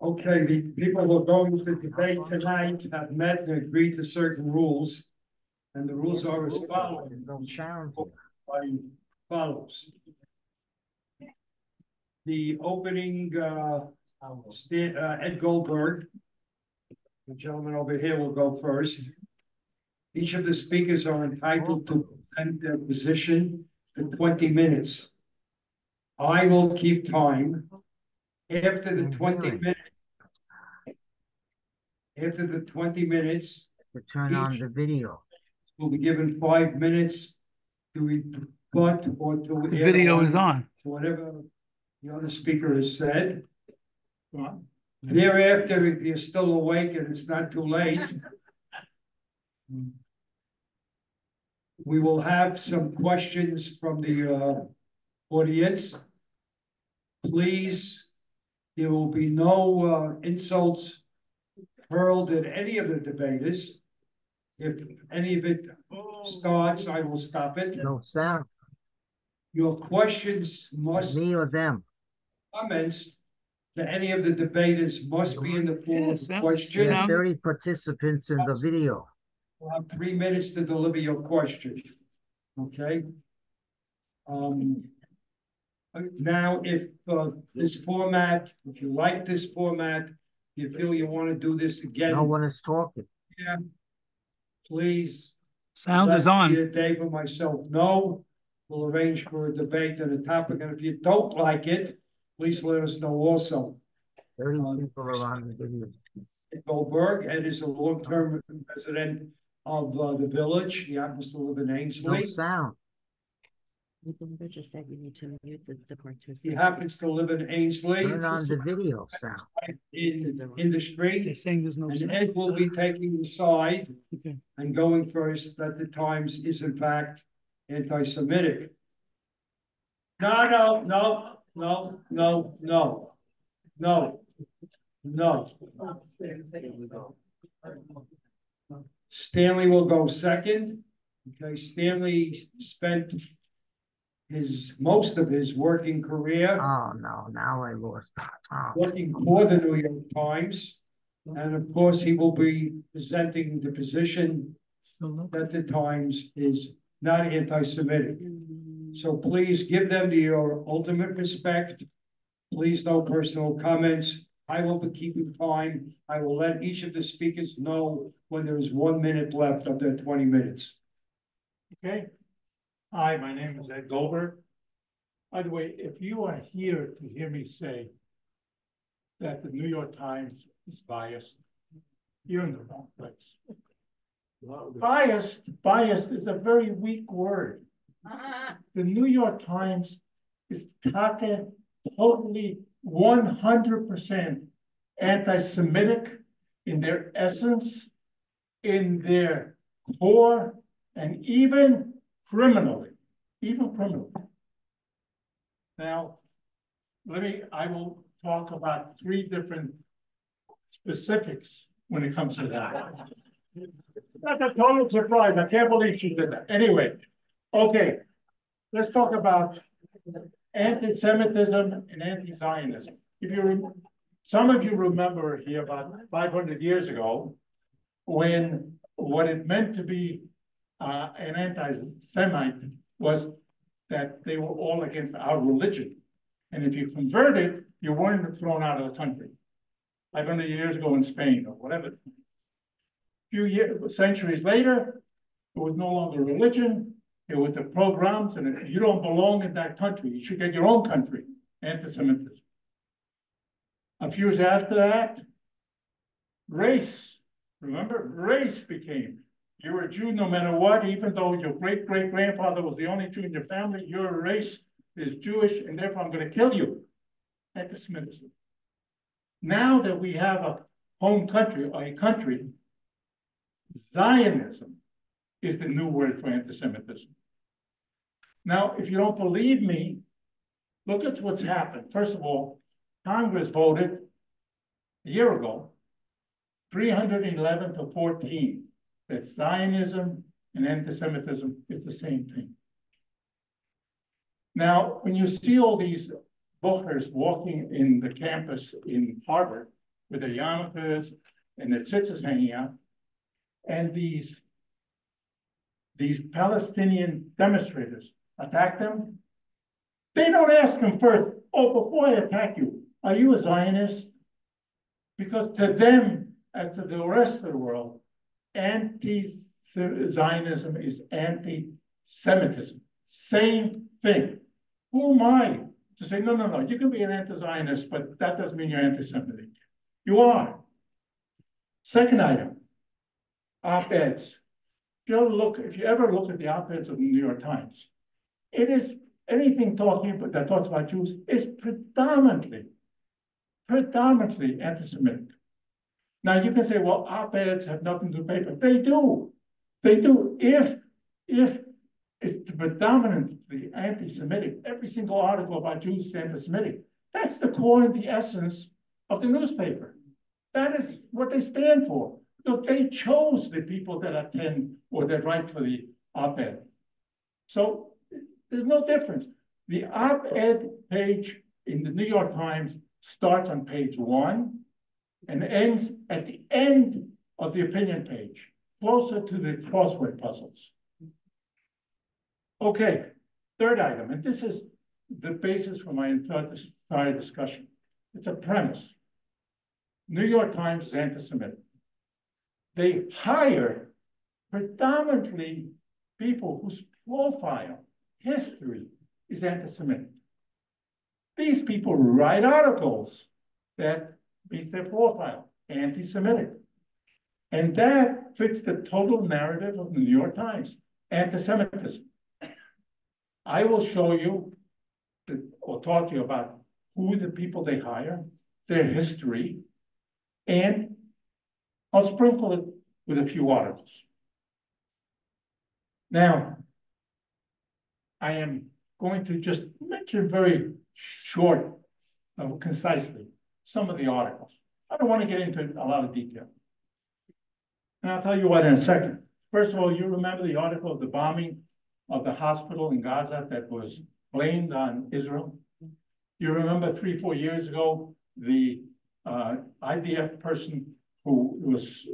Okay, the people who are going to debate tonight have met and agreed to certain rules. And the rules are as follows, follows. The opening, uh, uh, Ed Goldberg. The gentleman over here will go first. Each of the speakers are entitled to present their position in twenty minutes. I will keep time. After the Can't twenty hear minutes. After the twenty minutes, To turn on the video. will be given five minutes to rebut or to. The video is on. to Whatever the other speaker has said. Thereafter, if you're still awake and it's not too late. We will have some questions from the uh audience. Please, there will be no uh insults hurled at any of the debaters. If any of it starts, I will stop it. No sound. Your questions must, Me or them. comments to any of the debaters must be in the form Yeah, of sounds- We question. Yeah. have thirty participants in the video. You'll have three minutes to deliver your question. Okay? Um. Uh, Now, if, uh, this format, if you like this format, you feel you want to do this again. No one is talking. yeah, Please. Sound is let on. either Dave or myself know. We'll arrange for a debate on a topic, and if you don't like it, please let us know also. Thirty Um, people are on the video. Goldberg, Ed is a long-term resident of, uh, the village. He happens to live in Ainsley. No Ainsley. sound. They just said you need to mute the, the He happens to live in Ainsley. Turn on the video sound. In, in the They're street, saying there's no and sound. Ed will be taking the side Okay. and going first that the Times is in fact anti-Semitic. No, no, no, no, no, no, no, no. Stanley will go second. Okay, Stanley spent his, most of his working career Oh, no, now I lost. Oh, working for the New York Times. And of course, he will be presenting the position that the Times is not anti-Semitic. So please give them your ultimate respect. Please no personal comments. I will be keeping time. I will let each of the speakers know when there is one minute left of their twenty minutes. Okay. Hi, my name is Ed Goldberg. By the way, if you are here to hear me say that the New York Times is biased, you're in the wrong place. Biased, biased is a very weak word. The New York Times is taka totally one hundred percent anti-Semitic in their essence, in their core, and even criminally, even criminally. Now, let me, I will talk about three different specifics when it comes to that. That's a total surprise. I can't believe she did that. Anyway, okay, let's talk about anti-Semitism and anti-Zionism. If you, some of you remember here about five hundred years ago, when what it meant to be uh, an anti-Semite was that they were all against our religion. And if you converted, you weren't thrown out of the country. Five hundred years ago in Spain or whatever. A Few centuries later, it was no longer religion, it was the programs, and if you don't belong in that country, you should get your own country, anti-Semitism. A few years after that, race, remember, race became, you're a Jew no matter what, even though your great-great-grandfather was the only Jew in your family, your race is Jewish, and therefore I'm gonna kill you. Anti-Semitism. Now that we have a home country, or a country, Zionism is the new word for anti-Semitism. Now, if you don't believe me, look at what's happened. First of all, Congress voted a year ago, three hundred and eleven to fourteen, that Zionism and anti-Semitism is the same thing. Now, when you see all these bookers walking in the campus in Harvard with their yarmulkes and their tzitzis hanging out. And these these Palestinian demonstrators attack them. They don't ask them first, oh, before I attack you, are you a Zionist? Because to them, as to the rest of the world, anti-Zionism is anti-Semitism. Same thing. Who am I to say, no, no, no, you can be an anti-Zionist, but that doesn't mean you're anti-Semitic. You are. Second item, op-eds. If you look, if you ever look at the op-eds of the New York Times, it is anything talking about that talks about Jews is predominantly, predominantly anti-Semitic. Now you can say, well, op-eds have nothing to do with paper. They do. They do. If if it's predominantly anti-Semitic, every single article about Jews is anti-Semitic. That's the core and the essence of the newspaper. That is what they stand for. Because they chose the people that attend or that write for the op-ed. So there's no difference. The op-ed page in the New York Times starts on page one and ends at the end of the opinion page, closer to the crossword puzzles. Okay, third item, and this is the basis for my entire, discussion. It's a premise. New York Times is anti-Semitic. They hire predominantly people whose profile, history is anti-Semitic. These people write articles that meet their profile, anti-Semitic. And that fits the total narrative of the New York Times, anti-Semitism. I will show you the, or talk to you about who the people they hire, their history, and I'll sprinkle it with a few articles. Now, I am going to just mention very short, uh, concisely, some of the articles. I don't want to get into a lot of detail. And I'll tell you what in a second. First of all, you remember the article of the bombing of the hospital in Gaza that was blamed on Israel? You remember three, four years ago, the uh, IDF person who was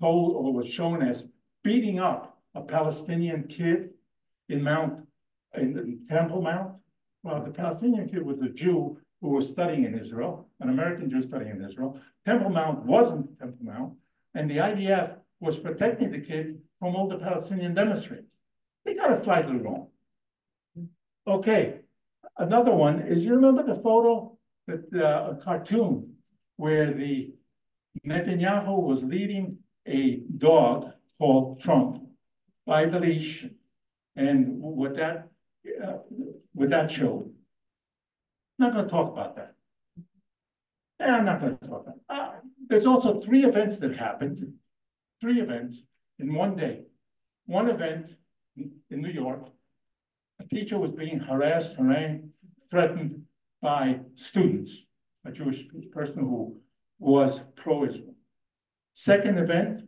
told or was shown as beating up a Palestinian kid in Mount, in, in Temple Mount? Well, the Palestinian kid was a Jew who was studying in Israel, an American Jew studying in Israel. Temple Mount wasn't Temple Mount, and the IDF was protecting the kid from all the Palestinian demonstrators. They got it slightly wrong. Okay, another one is you remember the photo that uh, a cartoon where the Netanyahu was leading a dog called Trump by the leash, and what that uh, what that showed. Not going to talk about that. I'm not going to talk about. That. Uh, there's also three events that happened, three events in one day. One event in New York, a teacher was being harassed, harangued, threatened by students, a Jewish person who was pro-Israel. Second event,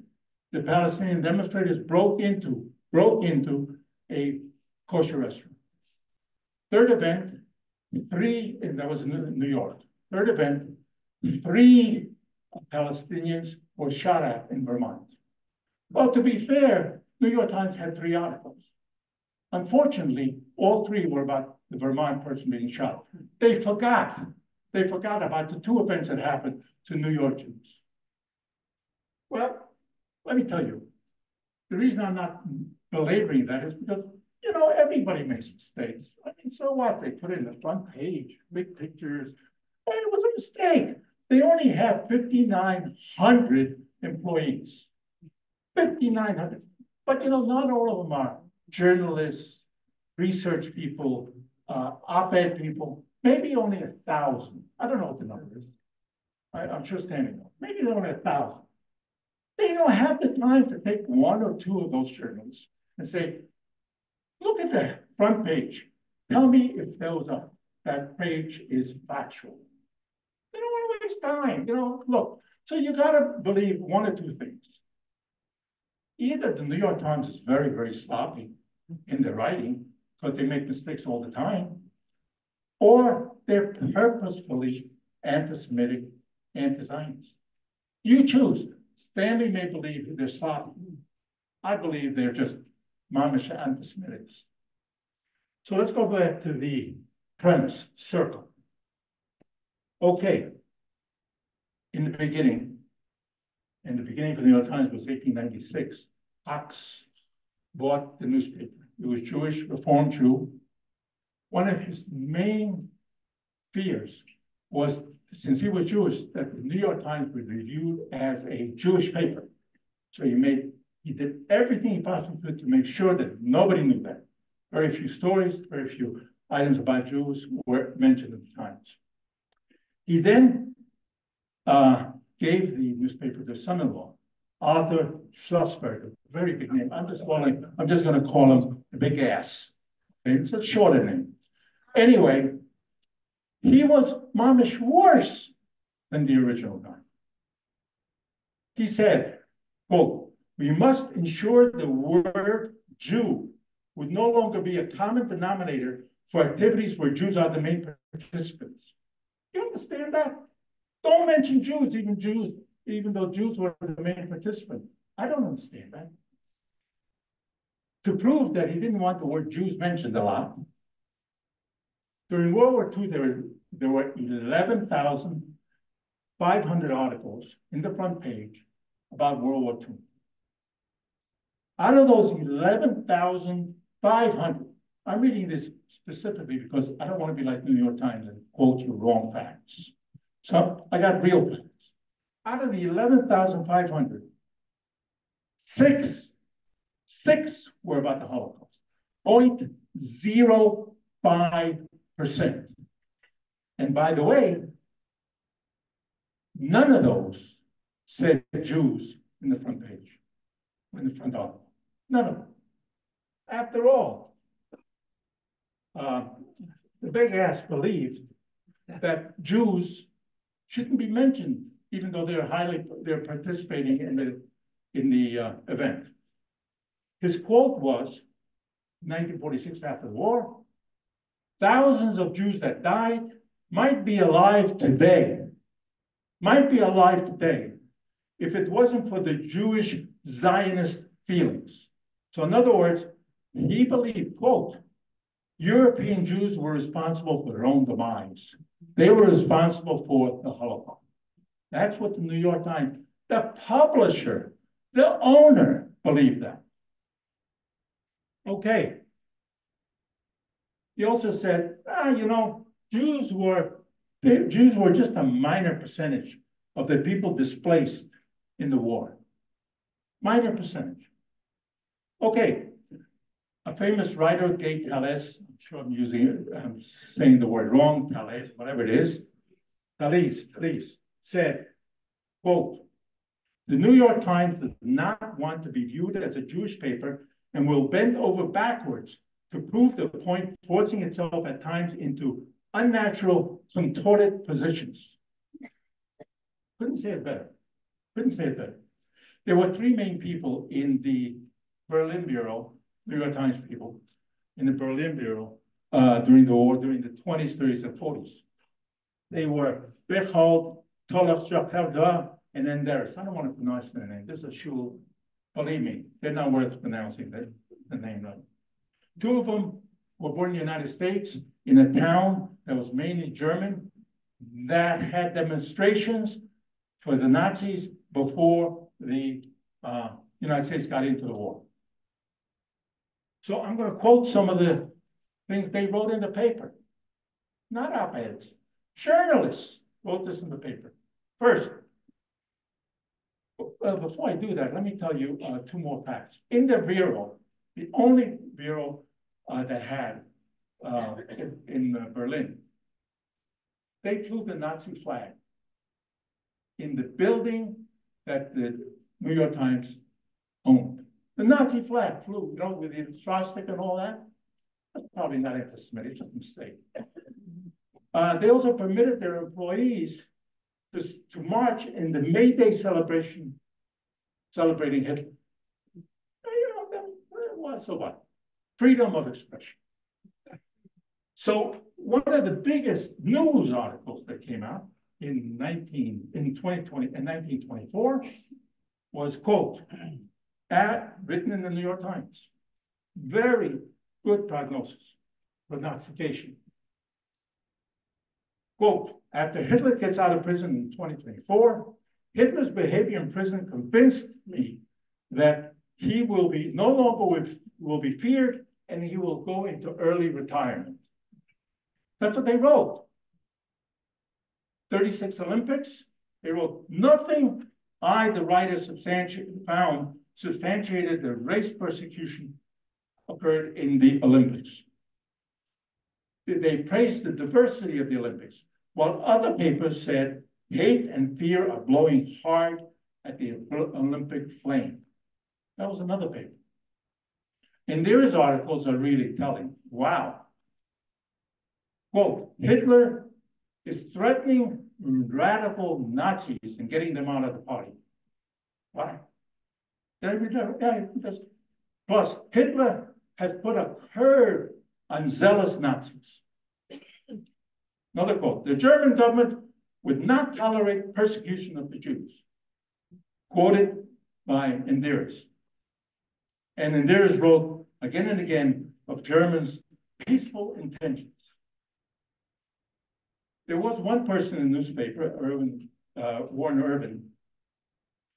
the Palestinian demonstrators broke into, broke into a kosher restaurant. Third event, three, and that was in New York. Third event, three Palestinians were shot at in Vermont. Well, to be fair, New York Times had three articles. Unfortunately, all three were about the Vermont person being shot. They forgot. They forgot about the two events that happened to New York Jews. Well, let me tell you, the reason I'm not belaboring that is because, you know, everybody makes mistakes. I mean, so what? They put it in the front page, big pictures. It was a mistake. They only have 5,900 employees. 5,900. But you know, not all of them are journalists, research people, uh, op-ed people, maybe only a thousand. I don't know what the number is. I, am sure standing up. Maybe they're only a thousand. They don't have the time to take one or two of those journalists and say, look at the front page. Tell me if those are, that page is factual. They don't want to waste time. You know, look. So you got to believe one or two things either the New York Times is very, very sloppy in their writing because they make mistakes all the time, or they're purposefully anti-Semitic, anti-Zionist. You choose. Stanley may believe they're sloppy. I believe they're just mamish anti-Semitics. So let's go back to the premise, circle. Okay. In the beginning, in the beginning of the New York Times was eighteen ninety-six, Ochs bought the newspaper. He was Jewish, Reformed Jew. One of his main fears was, since he was Jewish, that the New York Times would be viewed as a Jewish paper. So he made, he did everything he possibly could to make sure that nobody knew that. Very few stories, very few items about Jews were mentioned in the Times. He then uh, gave the newspaper to son-in-law, Arthur Schlossberg, a very big name. I'm just calling, I'm just gonna call him the big ass. Okay, It's a shorter name. Anyway, he was mamish worse than the original guy. He said, quote, "We must ensure the word Jew would no longer be a common denominator for activities where Jews are the main participants." You understand that? Don't mention Jews, even Jews, even though Jews were the main participant. I don't understand that. To prove that he didn't want the word Jews mentioned a lot. During World War II, there were, there were eleven thousand five hundred articles in the front page about World War II. Out of those eleven thousand five hundred, I'm reading this specifically because I don't want to be like New York Times and quote you wrong facts. So I got real facts. Out of the eleven thousand five hundred, six, six were about the Holocaust. Point zero five percent. And by the way, none of those said Jews in the front page, in the front article. None of them. After all, uh, the big ass believed that Jews shouldn't be mentioned, even though they're highly, they're participating in the, in the uh, event. His quote was, nineteen forty-six after the war, thousands of Jews that died might be alive today, might be alive today, if it wasn't for the Jewish Zionist feelings. So in other words, he believed, quote, European Jews were responsible for their own demise. They were responsible for the Holocaust. That's what the New York Times, the publisher, the owner believed that. Okay. He also said, ah, you know, Jews were, Jews were just a minor percentage of the people displaced in the war. Minor percentage. Okay. A famous writer, Gay Tallez, I'm sure I'm using I'm saying the word wrong, Tallez, whatever it is. Tallez, Tallez said, quote, the New York Times does not want to be viewed as a Jewish paper and will bend over backwards to prove the point, forcing itself at times into unnatural, contorted positions. Couldn't say it better. Couldn't say it better. There were three main people in the Berlin Bureau, New York Times people, in the Berlin Bureau uh, during the war, during the 20s, 30s, and 40s. They were Berchhold, Tolach Jakarda, and Enderis. I don't want to pronounce their name. This is a shul. Believe me, they're not worth pronouncing the, the name right. Two of them were born in the United States in a town that was mainly German that had demonstrations for the Nazis before the uh, United States got into the war. So I'm going to quote some of the things they wrote in the paper. Not op-eds. Journalists wrote this in the paper. First, uh, before I do that, let me tell you uh, two more facts. In the Bureau, the only Bureau uh, that had uh, in, in uh, Berlin, they flew the Nazi flag in the building that the New York Times owned. The Nazi flag flew, you know, with the swastika and all that. That's probably not anti-Semitic, just a mistake. Uh, they also permitted their employees to, to march in the May Day celebration, celebrating Hitler. You know, well, so what? Freedom of expression. So one of the biggest news articles that came out in nineteen, in twenty twenty, in nineteen twenty-four was quote, at, written in the New York Times. Very good prognosis, prognostication. Quote, after Hitler gets out of prison in twenty twenty-four, Hitler's behavior in prison convinced me that he will be, no longer will, will be feared and he will go into early retirement. That's what they wrote. Thirty-six Olympics, they wrote, nothing I, the writer, substantiated, found substantiated the race persecution occurred in the Olympics. They- praised the diversity of the Olympics, while other papers said hate and fear are blowing hard at the Olympic flame. That was another paper. And their articles are really telling, wow. Quote, Hitler is threatening radical Nazis and getting them out of the party. Why? Read? Yeah, just, plus Hitler has put a curb on zealous Nazis. Another quote, the German government would not tolerate persecution of the Jews. Quoted by Enderis. And Enderis wrote again and again of Germans' peaceful intentions. There was one person in the newspaper, Irvin, uh, Warren Irvin,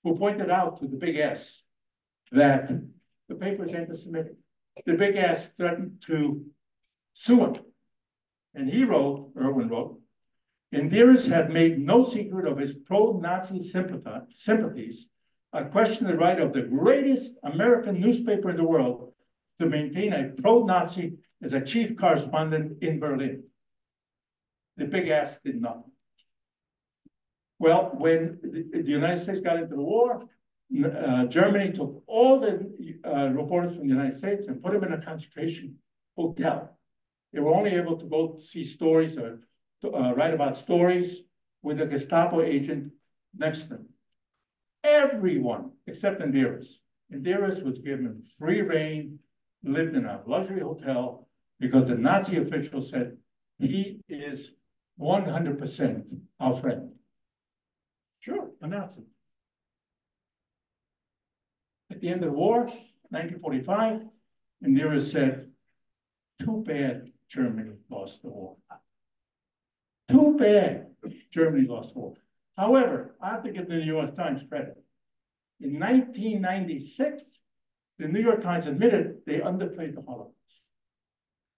who pointed out to the big S that the paper is anti-Semitic. The big ass threatened to sue him. And he wrote, Irwin wrote, Enderis had made no secret of his pro-Nazi sympathies, I question the right of the greatest American newspaper in the world to maintain a pro-Nazi as a chief correspondent in Berlin. The big ass did nothing. Well, when the, United States got into the war, uh, Germany took all the uh, reporters from the United States and put them in a concentration hotel. They were only able to go see stories or to, uh, write about stories with a Gestapo agent next to them. Everyone except Enderis. Enderis was given free reign, lived in a luxury hotel because the Nazi official said he is one hundred percent our friend. Sure, a Nazi. At the end of the war, nineteen forty-five, Enderis said, too bad Germany lost the war. Too bad Germany lost the war. However, I have to give the New York Times credit. In nineteen ninety-six, the New York Times admitted they underplayed the Holocaust.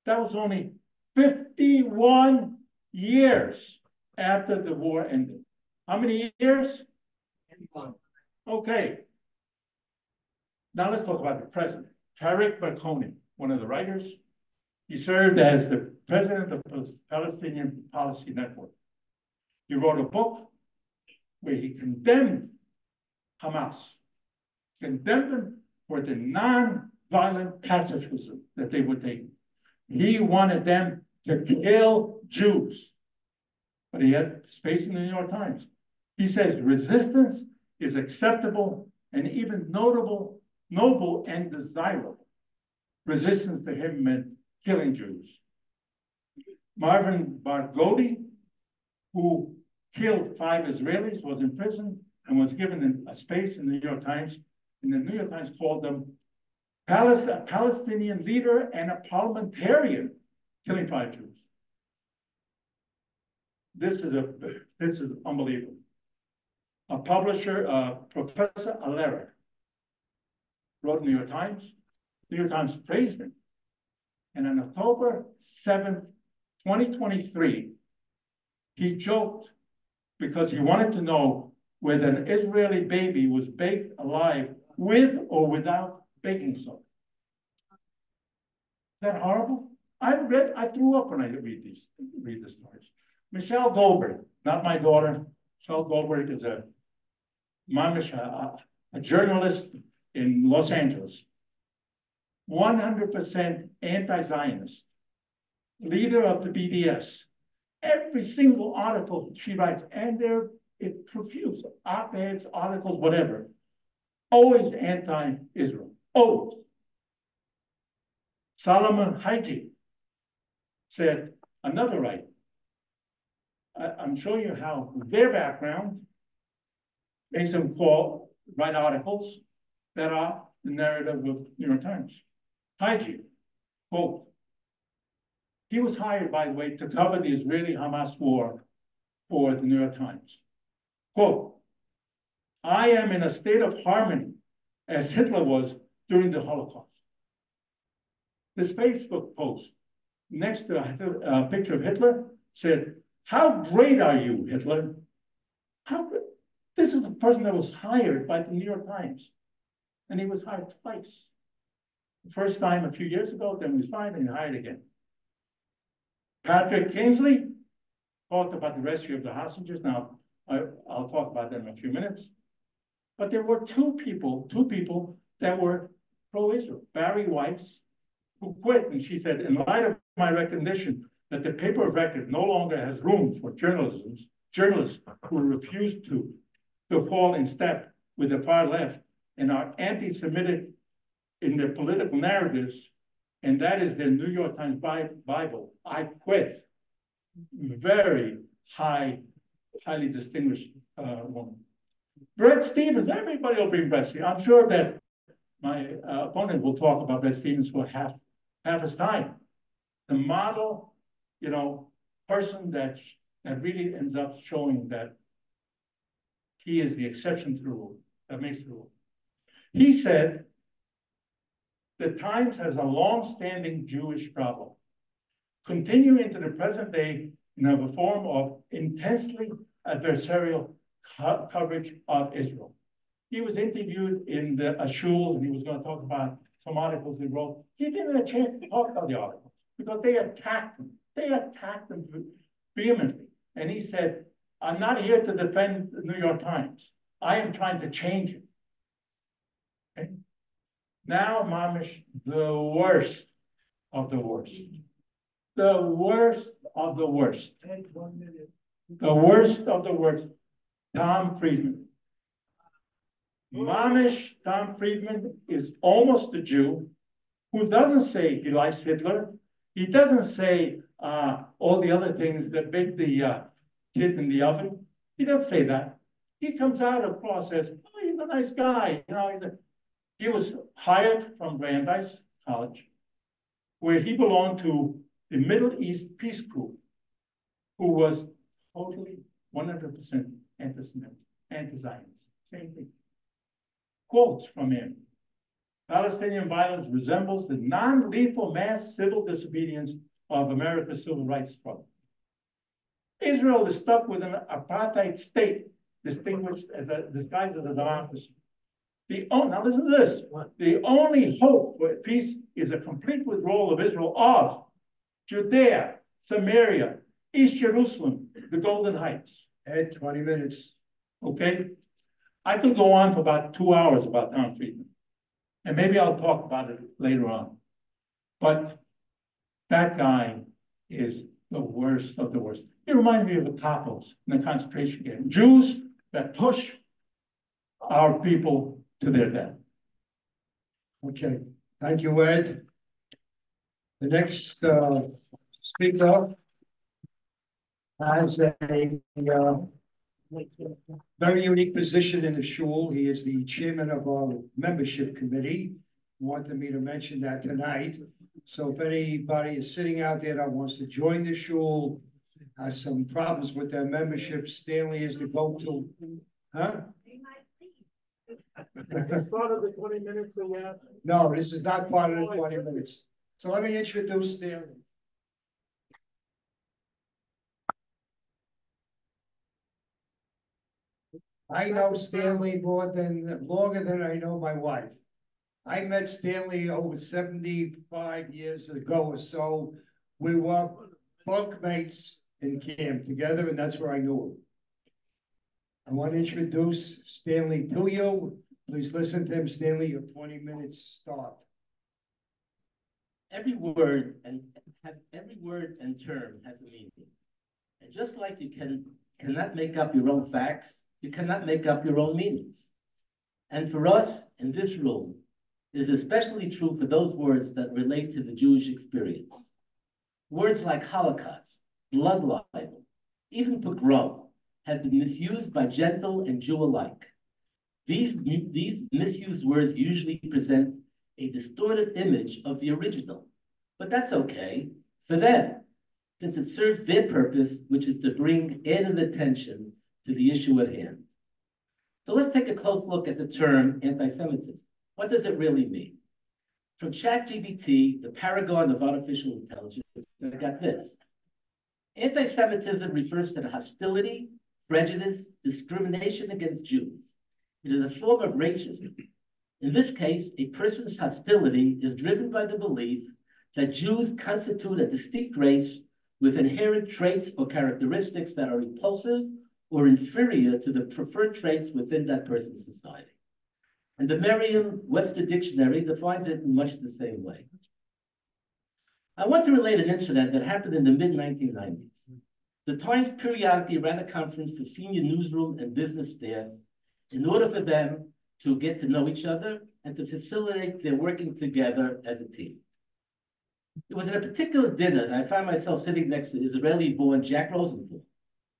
That was only fifty-one years after the war ended. How many years? 51. Okay. Now let's talk about the president. Tariq Baconi, one of the writers. He served as the president of the Palestinian Policy Network. He wrote a book where he condemned Hamas, condemned them for the non-violent pacifism that they were taking. He wanted them to kill Jews. But he had space in the New York Times. He says resistance is acceptable and even notable, noble and desirable. Resistance to him meant killing Jews. Marwan Barghouti, who killed five Israelis, was in prison and was given a space in the New York Times. And the New York Times called them Palis- a Palestinian leader and a parliamentarian killing five Jews. This is a, this is unbelievable. A publisher, uh, Professor Alera, wrote New York Times. New York Times praised him. And on October seventh, twenty twenty-three, he joked because he wanted to know whether an Israeli baby was baked alive with or without baking soda. Is that horrible? I read, I threw up when I read these, read the stories. Michelle Goldberg, not my daughter. Michelle Goldberg is a a, uh, a journalist in Los Angeles. One hundred percent anti-Zionist, leader of the BDS. Every single article she writes, and they're it profuse, op-eds, articles, whatever, always anti-Israel, always. Solomon Haji, said another right. I'm showing you how their background makes them call, write articles that are the narrative of New York Times. Hygiene, quote. He was hired, by the way, to cover the Israeli-Hamas war for the New York Times. Quote, I am in a state of harmony as Hitler was during the Holocaust. This Facebook post next to a, picture of Hitler said, how great are you, Hitler? How? This is a person that was hired by the New York Times. And he was hired twice. The first time a few years ago, then he was fired and he hired again. Patrick Kingsley talked about the rescue of the hostages. Now, I, I'll talk about that in a few minutes. But there were two people, two people that were pro-Israel. Bari Weiss, who quit, and she said, in light of my recognition that the paper of record no longer has room for journalism, journalists who refuse to, to fall in step with the far left and are anti-Semitic in their political narratives, and that is the New York Times Bible. I quit. Very high, highly distinguished uh, woman. Bret Stephens, everybody will bring Bret Stephens. I'm sure that my uh, opponent will talk about Bret Stephens for half, half his time. The model, you know, person that, that really ends up showing that he is the exception to the rule, that makes the rule. He said, the Times has a long-standing Jewish problem, continuing into the present day in a form of intensely adversarial co coverage of Israel. He was interviewed in the, a shul, and he was going to talk about some articles he wrote. He didn't have a chance to talk about the articles because they attacked him. They attacked him vehemently. And he said, I'm not here to defend the New York Times. I am trying to change it. Now, Mamish, the worst of the worst. The worst of the worst. The worst of the worst. Tom Friedman. Mamish Tom Friedman is almost a Jew who doesn't say he likes Hitler. He doesn't say uh, all the other things that make the uh, kid in the oven. He doesn't say that. He comes out across as, oh, he's a nice guy. You know, a... he was hired from Brandeis College, where he belonged to the Middle East Peace Group, who was totally 100% anti-Semitic, anti-Zionist, same thing. Quotes from him. Palestinian violence resembles the non-lethal mass civil disobedience of America's civil rights struggle. Israel is stuck with an apartheid state distinguished as a disguised as a democracy. The oh, now listen to this. The only hope for peace is a complete withdrawal of Israel of Judea, Samaria, East Jerusalem, the Golan Heights. Ed, twenty minutes. Okay? I could go on for about two hours about Tom Friedman. And maybe I'll talk about it later on. But that guy is the worst of the worst. He reminds me of the Kapos in the concentration camp. Jews that push our people to their death. Okay, thank you, Ed. The next uh, speaker has a uh, very unique position in the shul. He is the chairman of our membership committee. Wanted me to mention that tonight. So if anybody is sitting out there that wants to join the shul, has some problems with their membership, Stanley is the go-to. Huh? Is part of the twenty minutes or? No, this is not part of the twenty minutes. So let me introduce Stanley. I know Stanley more than, longer than I know my wife. I met Stanley over seventy-five years ago or so. We were bunkmates in camp together, and that's where I knew him. I want to introduce Stanley to you. Please listen to him, Stanley. Your twenty minutes start. Every word and has every word and term has a meaning. And just like you can cannot make up your own facts, you cannot make up your own meanings. And for us in this room, it is especially true for those words that relate to the Jewish experience. Words like Holocaust, blood libel, even pogrom have been misused by gentle and Jew alike. These, these misused words usually present a distorted image of the original, but that's okay for them, since it serves their purpose, which is to bring added attention to the issue at hand. So let's take a close look at the term anti-Semitism. What does it really mean? From ChatGPT, the paragon of artificial intelligence, I got this. Anti-Semitism refers to the hostility, prejudice, discrimination against Jews. It is a form of racism. In this case, a person's hostility is driven by the belief that Jews constitute a distinct race with inherent traits or characteristics that are repulsive or inferior to the preferred traits within that person's society. And the Merriam-Webster Dictionary defines it in much the same way. I want to relate an incident that happened in the mid-1990s. The Times periodically ran a conference for senior newsroom and business staff in order for them to get to know each other and to facilitate their working together as a team. It was at a particular dinner that I found myself sitting next to Israeli-born Jack Rosenthal,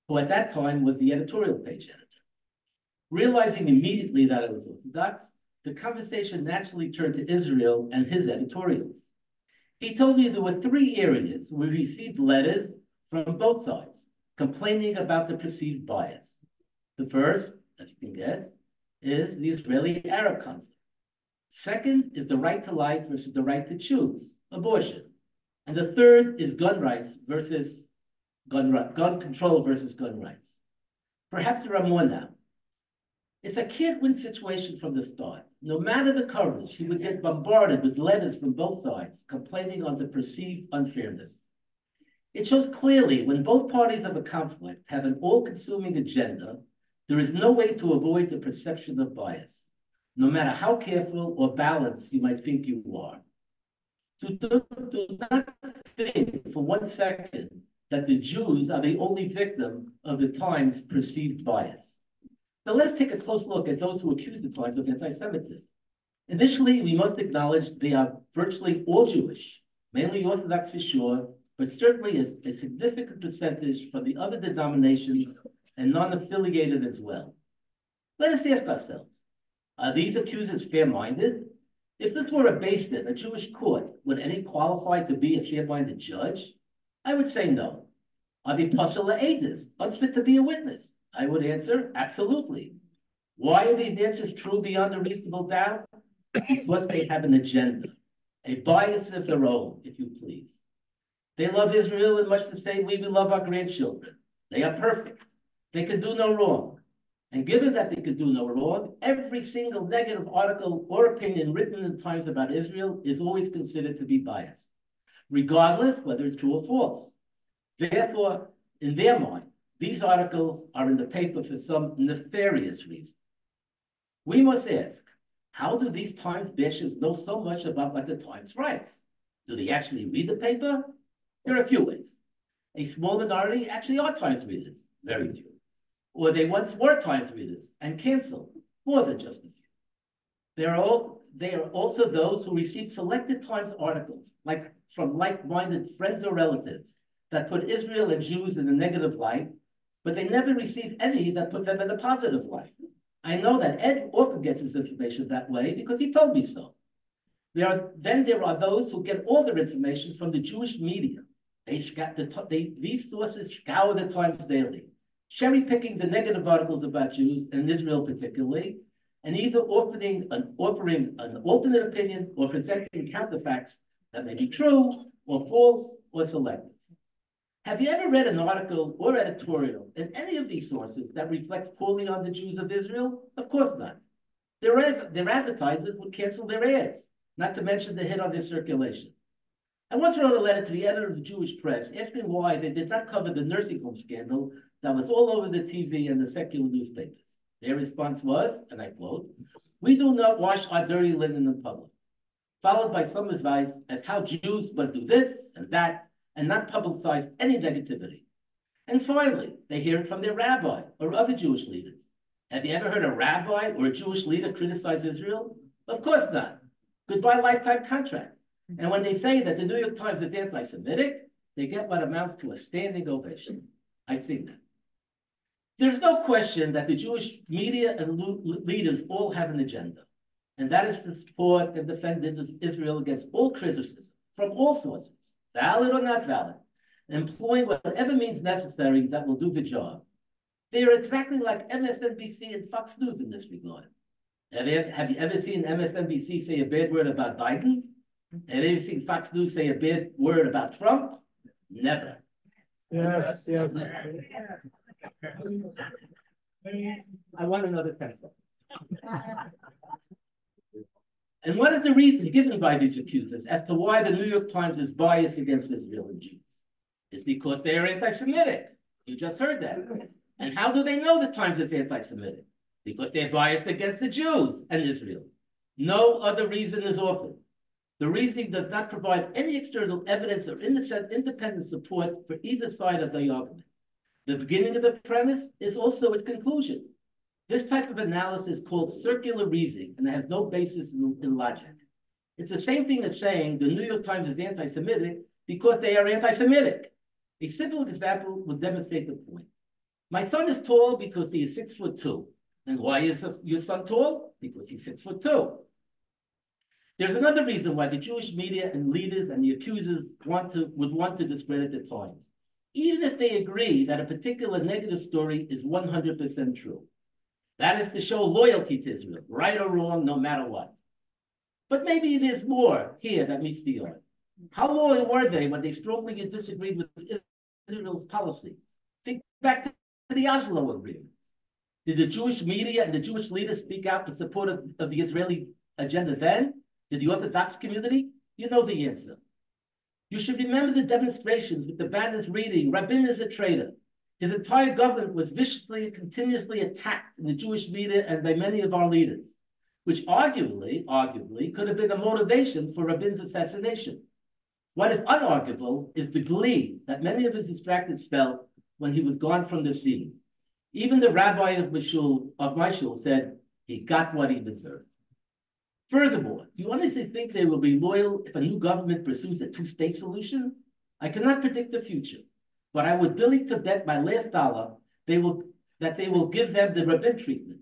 who at that time was the editorial page editor. Realizing immediately that I was Orthodox, the conversation naturally turned to Israel and his editorials. He told me there were three areas we received letters from both sides complaining about the perceived bias. The first, as is the Israeli-Arab conflict. Second is the right to life versus the right to choose, abortion. And the third is gun rights versus gun, gun control versus gun rights. Perhaps there are more now. It's a can't-win situation from the start. No matter the coverage, he would get bombarded with letters from both sides complaining on the perceived unfairness. It shows clearly when both parties of a conflict have an all-consuming agenda, there is no way to avoid the perception of bias, no matter how careful or balanced you might think you are. So do, do not think for one second that the Jews are the only victim of the time's perceived bias. Now let's take a close look at those who accuse the Times of anti-Semitism. Initially, we must acknowledge they are virtually all Jewish, mainly Orthodox for sure, but certainly a, a significant percentage from the other denominations and non-affiliated as well. Let us ask ourselves, are these accusers fair-minded? If this were a Din, a Jewish court, would any qualify to be a fair-minded judge? I would say no. Are they Pashala Aedis, unfit to be a witness? I would answer, absolutely. Why are these answers true beyond a reasonable doubt? Because they have an agenda, a bias of their own, if you please. They love Israel in much the same way we love our grandchildren. They are perfect. They can do no wrong. And given that they could do no wrong, every single negative article or opinion written in Times about Israel is always considered to be biased, regardless whether it's true or false. Therefore, in their mind, these articles are in the paper for some nefarious reason. We must ask, how do these Times bashers know so much about what the Times writes? Do they actually read the paper? There are a few ways. A small minority actually are Times readers, very few. Or they once were Times readers and canceled, more than just a. There are all, they are also those who receive selected Times articles, like from like-minded friends or relatives, that put Israel and Jews in a negative light, but they never receive any that put them in a positive light. I know that Ed often gets his information that way because he told me so. There are, then there are those who get all their information from the Jewish media. They, the, they these sources scour the Times daily, cherry picking the negative articles about Jews and Israel particularly, and either offering an, offering an alternate opinion or presenting counterfacts that may be true or false or selective. Have you ever read an article or editorial in any of these sources that reflects poorly on the Jews of Israel? Of course not. Their, their advertisers would cancel their ads, not to mention the hit on their circulation. I once wrote a letter to the editor of the Jewish press asking why they did not cover the nursing home scandal that was all over the TV and the secular newspapers. Their response was, and I quote, we do not wash our dirty linen in public, followed by some advice as how Jews must do this and that and not publicize any negativity. And finally, they hear it from their rabbi or other Jewish leaders. Have you ever heard a rabbi or a Jewish leader criticize Israel? Of course not. Goodbye lifetime contract. And when they say that the New York Times is anti-Semitic, they get what amounts to a standing ovation. I've seen that. There's no question that the Jewish media and leaders all have an agenda. And that is to support and defend Israel against all criticism from all sources, valid or not valid, employing whatever means necessary that will do the job. They are exactly like MSNBC and Fox News in this regard. Have you, have you ever seen MSNBC say a bad word about Biden? Have you ever seen Fox News say a bad word about Trump? Never. Yes, yes. I want another pencil. And what is the reason given by these accusers as to why the New York Times is biased against Israel and Jews? It's because they are anti-Semitic. You just heard that. And how do they know the Times is anti-Semitic? Because they're biased against the Jews and Israel. No other reason is offered. The reasoning does not provide any external evidence or independent support for either side of the argument. The beginning of the premise is also its conclusion. This type of analysis is called circular reasoning and it has no basis in, in logic. It's the same thing as saying the New York Times is anti-Semitic because they are anti-Semitic. A simple example would demonstrate the point. My son is tall because he is six foot two. And why is your son tall? Because he's six foot two. There's another reason why the Jewish media and leaders and the accusers want to would want to discredit the Times, even if they agree that a particular negative story is 100% true. That is to show loyalty to Israel, right or wrong, no matter what. But maybe there's more here that meets the eye. How loyal were they when they strongly disagreed with Israel's policies? Think back to the Oslo agreements. Did the Jewish media and the Jewish leaders speak out in support of, of the Israeli agenda then? Did the Orthodox community? You know the answer. You should remember the demonstrations with the banners reading, Rabin is a traitor. His entire government was viciously and continuously attacked in the Jewish media and by many of our leaders, which arguably, arguably, could have been a motivation for Rabin's assassination. What is unarguable is the glee that many of his distracteds felt when he was gone from the scene. Even the rabbi of Mishul, of Mishul said he got what he deserved. Furthermore, do you honestly think they will be loyal if a new government pursues a two-state solution? I cannot predict the future, but I would willing to bet my last dollar they will that they will give them the Rabin treatment.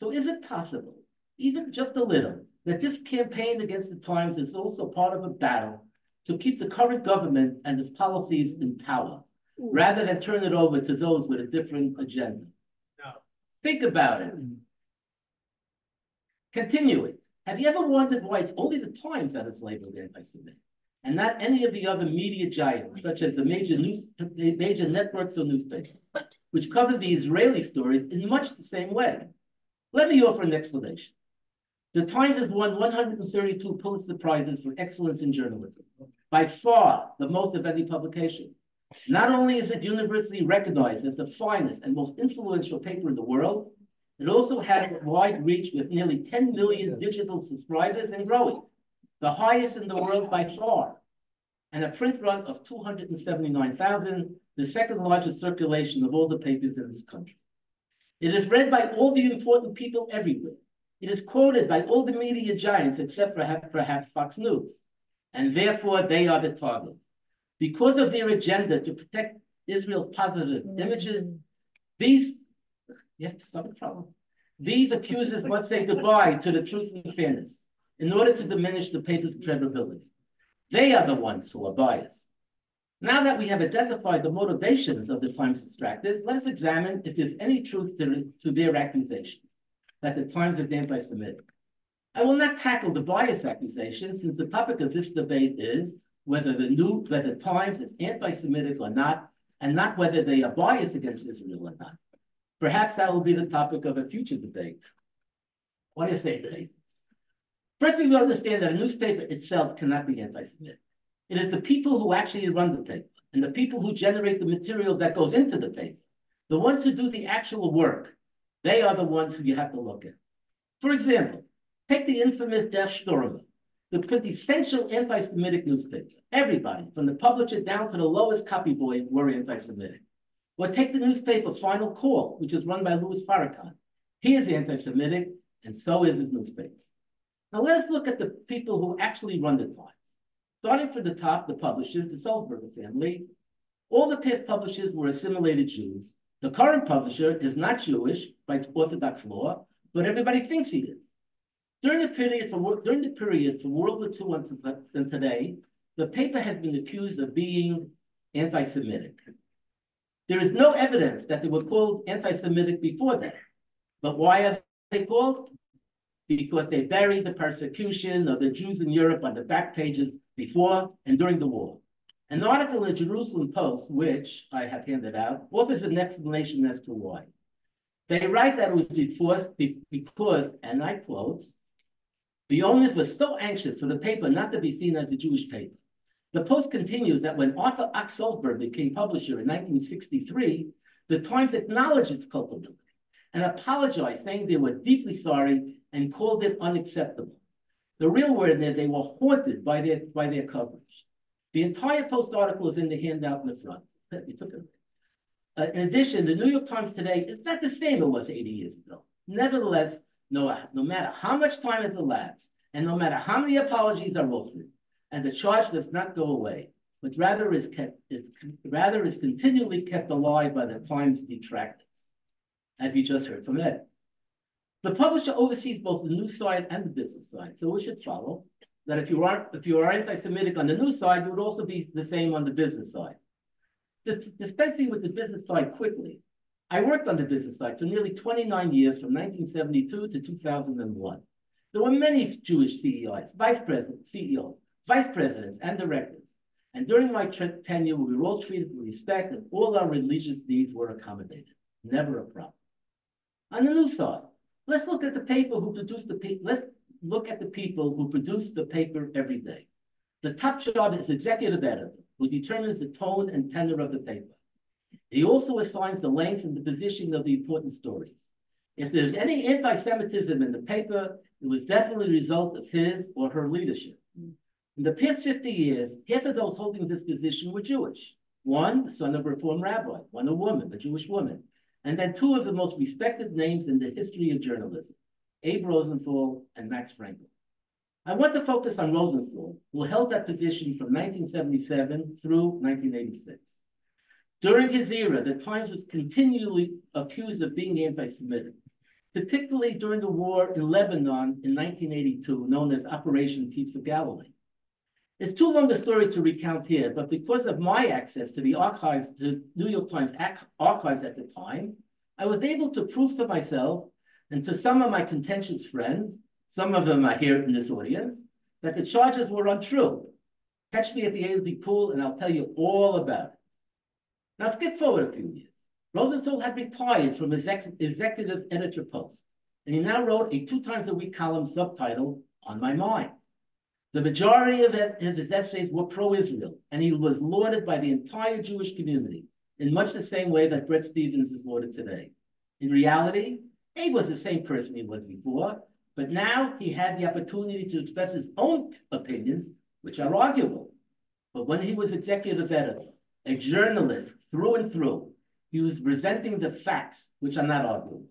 So is it possible, even just a little, that this campaign against the Times is also part of a battle to keep the current government and its policies in power, hmm. rather than turn it over to those with a different agenda? No. Think about it. Hmm. Continuing. Have you ever wondered why it's only the Times that is labeled anti-Semitic, and not any of the other media giants, such as the major news, the major networks or newspapers, which cover the Israeli stories in much the same way? Let me offer an explanation. The Times has won 132 Pulitzer Prizes for excellence in journalism, by far the most of any publication. Not only is it universally recognized as the finest and most influential paper in the world, it also has a wide reach with nearly 10 million digital subscribers and growing, the highest in the world by far, and a print run of 279,000, the second largest circulation of all the papers in this country. It is read by all the important people everywhere. It is quoted by all the media giants except for perhaps Fox News, and therefore they are the target. Because of their agenda to protect Israel's positive images, these Problem. These accusers must say goodbye to the truth and fairness in order to diminish the paper's credibility. They are the ones who are biased. Now that we have identified the motivations of the Times distractors, let us examine if there's any truth to, to their accusation that the Times is anti-Semitic. I will not tackle the bias accusation since the topic of this debate is whether the new whether Times is anti-Semitic or not, and not whether they are biased against Israel or not. Perhaps that will be the topic of a future debate. What do you say, Dave? First, we understand that a newspaper itself cannot be anti-Semitic. It is the people who actually run the paper and the people who generate the material that goes into the paper, the ones who do the actual work, they are the ones who you have to look at. For example, take the infamous Der Stürmer, the quintessential anti-Semitic newspaper. Everybody, from the publisher down to the lowest copy boy, were anti-Semitic. Or take the newspaper Final Call, which is run by Louis Farrakhan. He is anti-Semitic, and so is his newspaper. Now let us look at the people who actually run the Times. Starting from the top, the publishers, the Sulzberger family, all the past publishers were assimilated Jews. The current publisher is not Jewish by Orthodox law, but everybody thinks he is. During the period from during the period from World War II until today, the paper has been accused of being anti-Semitic. There is no evidence that they were called anti-Semitic before that. But why are they called? Because they buried the persecution of the Jews in Europe on the back pages before and during the war. An article in the Jerusalem Post, which I have handed out, offers an explanation as to why. They write that it was because, because, and I quote, the owners were so anxious for the paper not to be seen as a Jewish paper. The Post continues that when Arthur Ochs Sulzberg became publisher in 1963, the Times acknowledged its culpability and apologized, saying they were deeply sorry and called it unacceptable. The real word there, they were haunted by their, by their coverage. The entire Post article is in the handout in the front. You took it. Uh, in addition, the New York Times today is not the same it was 80 years ago. Nevertheless, no, no matter how much time has elapsed, and no matter how many apologies are offered, and the charge does not go away, but rather is kept, is, rather is continually kept alive by the Times detractors, as you just heard from Ed. The publisher oversees both the news side and the business side, so we should follow that if you are if you are anti-Semitic on the news side, you would also be the same on the business side. Dis- Dispensing with the business side quickly, I worked on the business side for nearly 29 years, from 1972 to 2001. There were many Jewish CEOs, vice presidents, CEOs, vice presidents, and directors. And during my tenure, we were all treated with respect, and all our religious needs were accommodated. Never a problem. On the news side, let's look at the paper who produced the paper. Let's look at the people who produce the paper every day. The top job is executive editor, who determines the tone and tenor of the paper. He also assigns the length and the position of the important stories. If there's any anti-Semitism in the paper, it was definitely a result of his or her leadership. In the past 50 years, half of those holding this position were Jewish. One, the son of a Reform rabbi, one a woman, a Jewish woman, and then two of the most respected names in the history of journalism, Abe Rosenthal and Max Frankel. I want to focus on Rosenthal, who held that position from 1977 through 1986. During his era, the Times was continually accused of being anti-Semitic, particularly during the war in Lebanon in 1982, known as Operation Peace of Galilee. It's too long a story to recount here, but because of my access to the archives, to New York Times archives at the time, I was able to prove to myself and to some of my contentious friends, some of them are here in this audience, that the charges were untrue. Catch me at the AZ pool and I'll tell you all about it. Now skip forward a few years. Rosenthal had retired from his ex- executive editor post, and he now wrote a two times a week column subtitled On My Mind. The majority of his essays were pro-Israel, and he was lauded by the entire Jewish community in much the same way that Bret Stephens is lauded today. In reality, Abe was the same person he was before, but now he had the opportunity to express his own opinions, which are arguable. But when he was executive editor, a journalist through and through, he was presenting the facts, which are not arguable.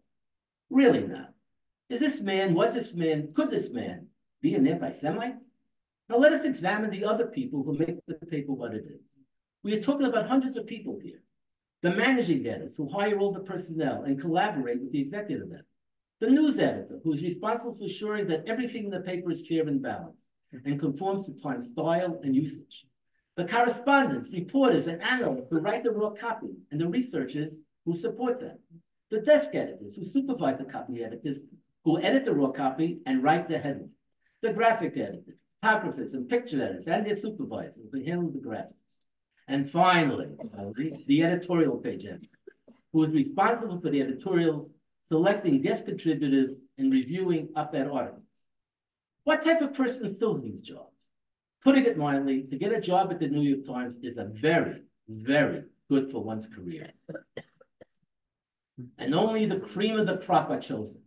Really not. is this man, was this man, could this man be an anti-Semite? Now let us examine the other people who make the paper what it is. We are talking about hundreds of people here. The managing editors who hire all the personnel and collaborate with the executive editor. The news editor who is responsible for ensuring that everything in the paper is fair and balanced and conforms to time style and usage. The correspondents, reporters, and analysts who write the raw copy and the researchers who support them. The desk editors who supervise the copy editors who edit the raw copy and write the headline. The graphic editors, photographers, and picture editors, and their supervisors who handle the graphics. And finally, uh, finally, the editorial page editor, who is responsible for the editorials, selecting guest contributors, and reviewing op-ed articles. What type of person fills these jobs? Putting it mildly, to get a job at the New York Times is a very, very good for one's career. And only the cream of the crop are chosen.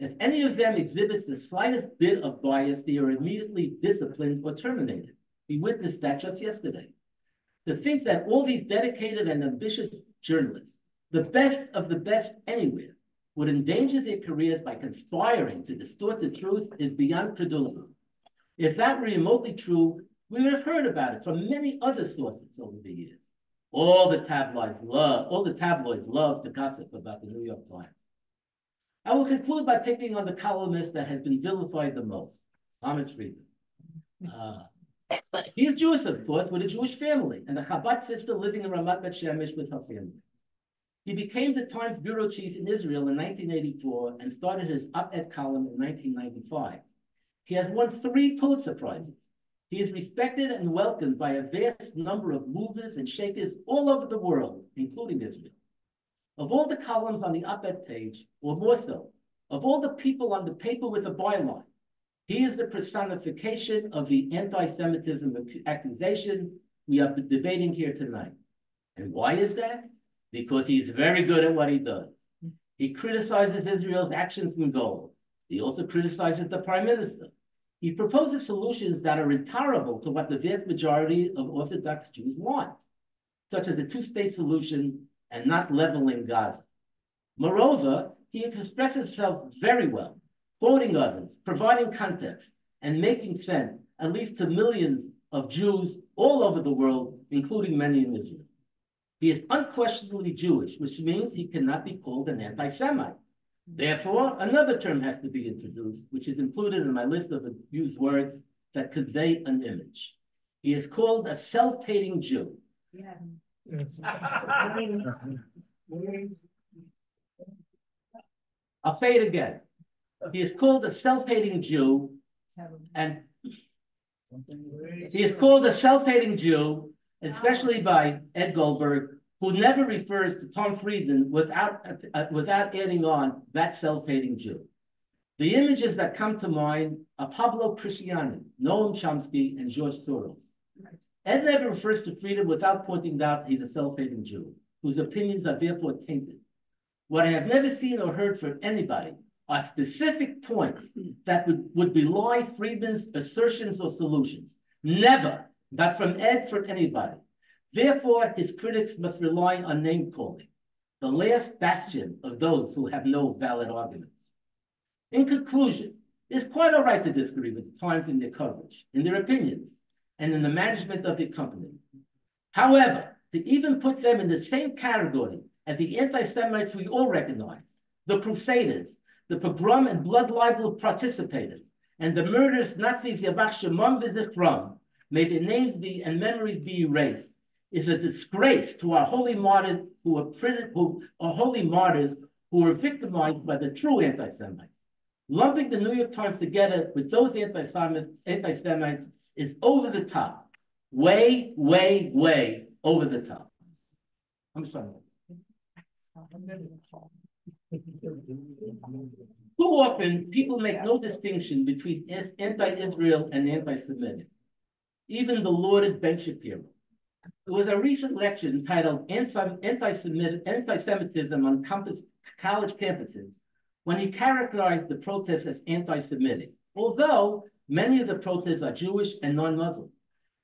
If any of them exhibits the slightest bit of bias, they are immediately disciplined or terminated. We witnessed that just yesterday. To think that all these dedicated and ambitious journalists, the best of the best anywhere, would endanger their careers by conspiring to distort the truth is beyond credulity. If that were remotely true, We would have heard about it from many other sources over the years. All the tabloids love, all the tabloids love to gossip about the New York Times. I will conclude by picking on the columnist that has been vilified the most, Thomas Friedman. Uh, he is Jewish, of course, with a Jewish family, and a Chabad sister living in Ramat Bet Shemesh with her family. He became the Times bureau chief in Israel in 1984 and started his op-ed column in 1995. He has won three Pulitzer Prizes. He is respected and welcomed by a vast number of movers and shakers all over the world, including Israel. Of all the columns on the op-ed page, or more so, of all the people on the paper with a byline, he is the personification of the anti-Semitism ac- accusation we are debating here tonight. And why is that? Because he is very good at what he does. He criticizes Israel's actions and goals. He also criticizes the prime minister. He proposes solutions that are intolerable to what the vast majority of Orthodox Jews want, such as a two-state solution and not leveling Gaza. Moreover, he expresses himself very well, quoting others, providing context, and making sense, at least to millions of Jews all over the world, including many in Israel. He is unquestionably Jewish, which means he cannot be called an anti-Semite. Therefore, another term has to be introduced, which is included in my list of abused words that convey an image. He is called a self-hating Jew. I'll say it again. He is called a self-hating Jew, and he is called a self-hating Jew, especially by Ed Goldberg, who never refers to Tom Friedman without, uh, without adding on that self-hating Jew. The images that come to mind are Pablo Christiani, Noam Chomsky, and George Soros. Ed never refers to Friedman without pointing out he's a self-hating Jew, whose opinions are therefore tainted. What I have never seen or heard from anybody are specific points that would, would belie Friedman's assertions or solutions. Never, not from Ed, from anybody. Therefore, his critics must rely on name calling, the last bastion of those who have no valid arguments. In conclusion, it's quite all right to disagree with the Times in their coverage, in their opinions, and in the management of their company. However, to even put them in the same category as the anti-Semites we all recognize, the Crusaders, the pogrom and blood libel participators, and the murderous Nazis Yimach Shemam v'Zichram, may their names be and memories be erased, is a disgrace to our holy martyrs who are, who are holy martyrs who were victimized by the true anti-Semites. Lumping the New York Times together with those anti-Semites, anti-Semites is over the top. Way, way, way over the top. I'm sorry. Too often, people make no distinction between anti-Israel and anti-Semitic. Even the lauded Ben Shapiro. There was a recent lecture entitled Anti-Semitism on campus, college campuses when he characterized the protests as anti-Semitic, although many of the protesters are Jewish and non-Muslim.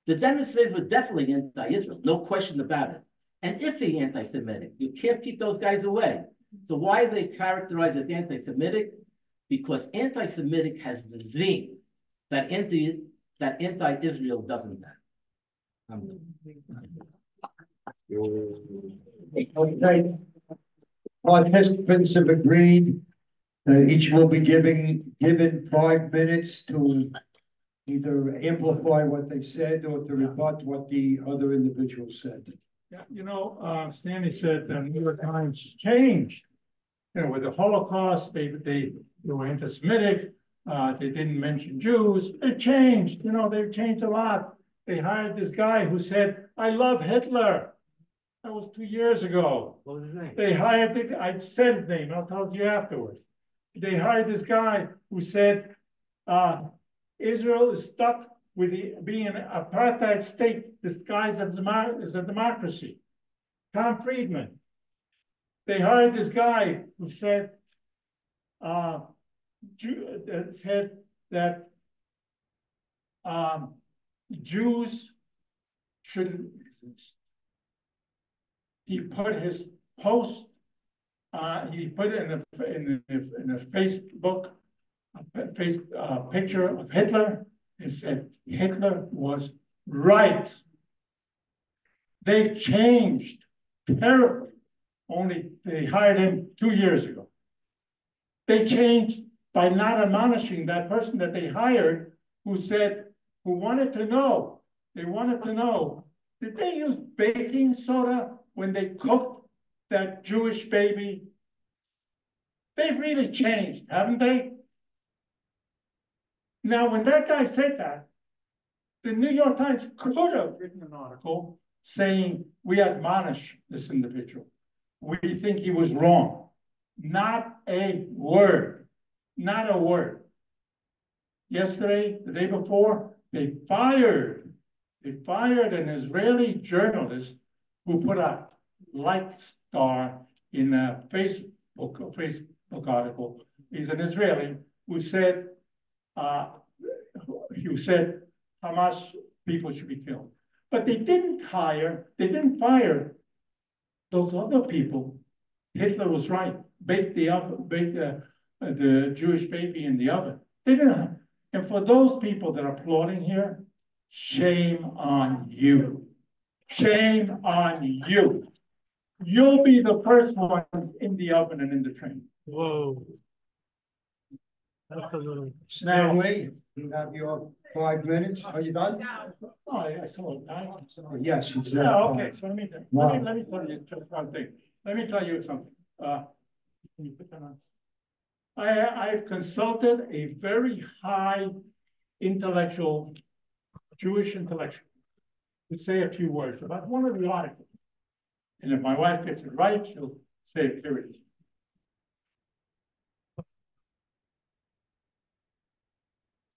The demonstrators were definitely anti-Israel, no question about it. And iffy anti-Semitic, you can't keep those guys away. So why are they characterized as anti-Semitic? Because anti-Semitic has the zing that anti that anti-Israel doesn't have. Participants have agreed, uh, each will be giving, given five minutes to either amplify what they said or to rebut what the other individual said. Yeah, you know, uh, Stanley said the New York Times changed. You know, with the Holocaust, they, they, they were anti-Semitic, uh, they didn't mention Jews, it changed, you know, they've changed a lot. They hired this guy who said, I love Hitler. That was two years ago. What was his name? They hired, the, I said his name, I'll tell you afterwards. They hired this guy who said, uh, Israel is stuck with the, being an apartheid state disguised as a, democracy. Tom Friedman. They hired this guy who said, uh, that said that um, Jews should. He put his post. Uh, he put it in a in a, in Facebook, a face uh, picture of Hitler. It said Hitler was right. They've changed terribly, only they hired him two years ago. They changed by not admonishing that person that they hired who said, who wanted to know, they wanted to know, did they use baking soda when they cooked that Jewish baby? They've really changed, haven't they? Now, when that guy said that, the New York Times could have written an article saying, we admonish this individual. We think he was wrong. Not a word, not a word. Yesterday, the day before, they fired, they fired an Israeli journalist who put a like star in a Facebook, Facebook article. is an Israeli who said, uh, who said Hamas people should be killed. But they didn't hire, they didn't fire those other people. Hitler was right, bake the bake the, the Jewish baby in the oven. They didn't, and for those people that are applauding here, shame on you. Shame on you. You'll be the first ones in the oven and in the train. Whoa. That's a little. Stanley, you have your five minutes. Are you done? Oh, I I saw it. I- Yes. it's, Yeah, okay, so let me, let me, let me tell you just one thing. Let me tell you something. Uh, can you put that on? I, I've consulted a very high intellectual, Jewish intellectual to say a few words about one of the articles. And if my wife gets it right, she'll say is.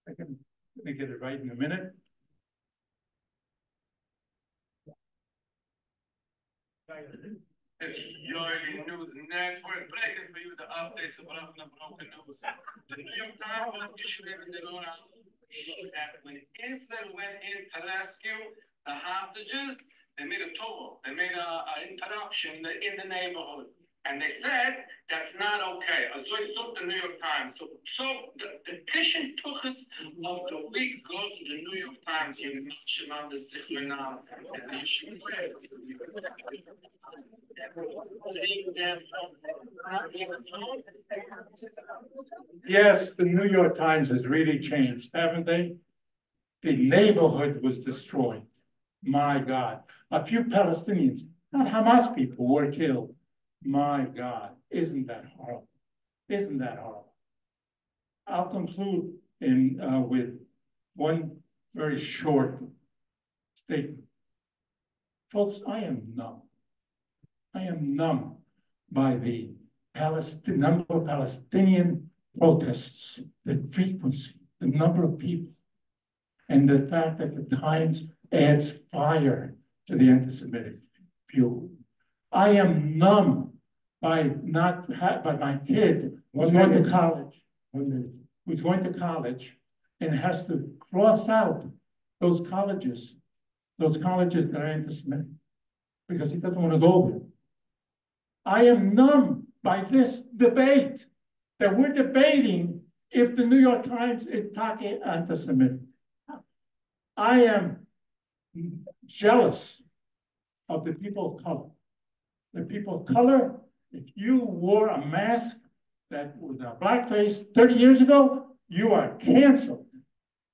I can, let me get it right in a minute. News Network, breaking for you the updates of Ravna Broken News. The New York Times was issuing the Nora when Israel went in to rescue the hostages, they made a total, they made a, a interruption in the, neighborhood. And they said that's not okay. It's up the New York Times. So, so the, the Kishin Tuchus of the week goes to the New York Times. You and. Take them Yes, the New York Times has really changed, haven't they? The neighborhood was destroyed. My God, a few Palestinians, not Hamas people, were killed. My God, isn't that horrible? Isn't that horrible? I'll conclude in, uh, with one very short statement. Folks, I am numb. I am numb by the number of Palestinian protests, the frequency, the number of people, and the fact that the Times adds fire to the anti-Semitic fuel. I am numb by not by my kid who's going to college, who's going to college and has to cross out those colleges, those colleges that are anti-Semitic, because he doesn't want to go there. I am numb by this debate that we're debating if the New York Times is talking anti-Semitic. I am jealous of the people of color. The people of color, if you wore a mask that was a blackface thirty years ago, you are canceled.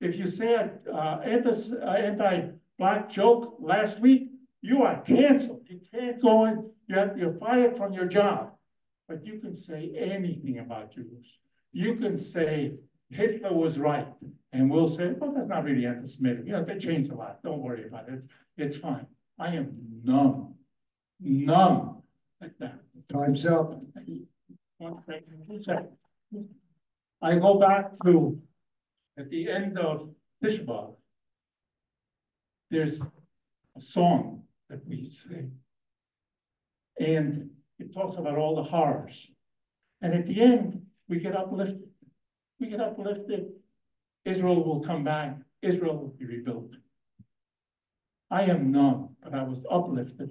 If you say uh, anti, uh, anti-black joke last week, you are canceled. You can't go in, you're fired from your job. But you can say anything about Jews. You can say Hitler was right, and we'll say, well, that's not really anti-Semitic. You know, they changed a lot. Don't worry about it. It's fine. I am numb, numb. Time's up. One second, two seconds. I go back to, at the end of Tishba, there's a song that we sing. And it talks about all the horrors. And at the end, we get uplifted. We get uplifted. Israel will come back. Israel will be rebuilt. I am numb, but I was uplifted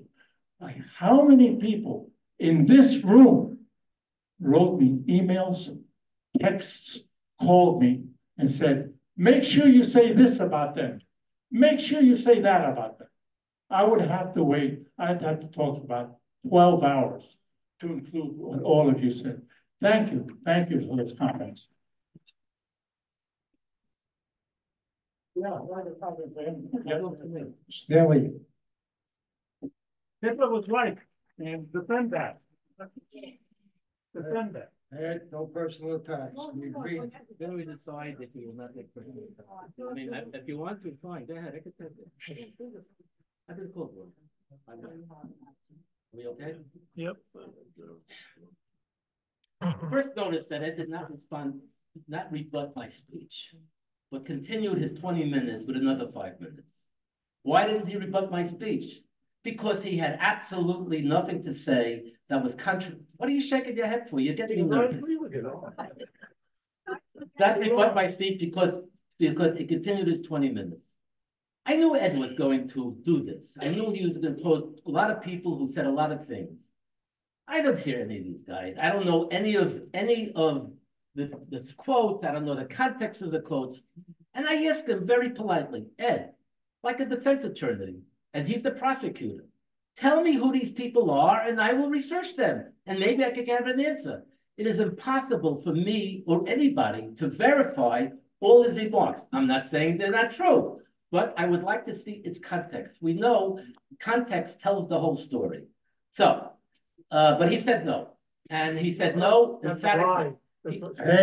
by how many people in this room wrote me emails, texts, called me and said, make sure you say this about them. make sure you say that about them. I would have to wait, I'd have to talk about twelve hours to include what all of you said. Thank you, thank you for those comments. Stanley, Hitler was right, and defend that. Defend that. Ed, no personal attacks. We agree. Then we decide if we will not make. personal attacks. I mean, if if you want to, fine, go ahead, I can take it. I've been called one. I'm not- Are we okay? Yep. First notice that I did not respond, did not rebut my speech, but continued his twenty minutes with another five minutes. Why didn't he rebut my speech? Because he had absolutely nothing to say that was contra, what are you shaking your head for? You're getting nervous. That rebut my speech because, because it continued his twenty minutes. I knew Ed was going to do this. I knew he was gonna quote a lot of people who said a lot of things. I don't hear any of these guys. I don't know any of, any of the, the quotes. I don't know the context of the quotes. And I asked him very politely, Ed, like a defense attorney, and he's the prosecutor. Tell me who these people are and I will research them and maybe I could have an answer. It is impossible for me or anybody to verify all his remarks. I'm not saying they're not true, but I would like to see its context. We know context tells the whole story. So, uh, but he said no. And he said no emphatically. He-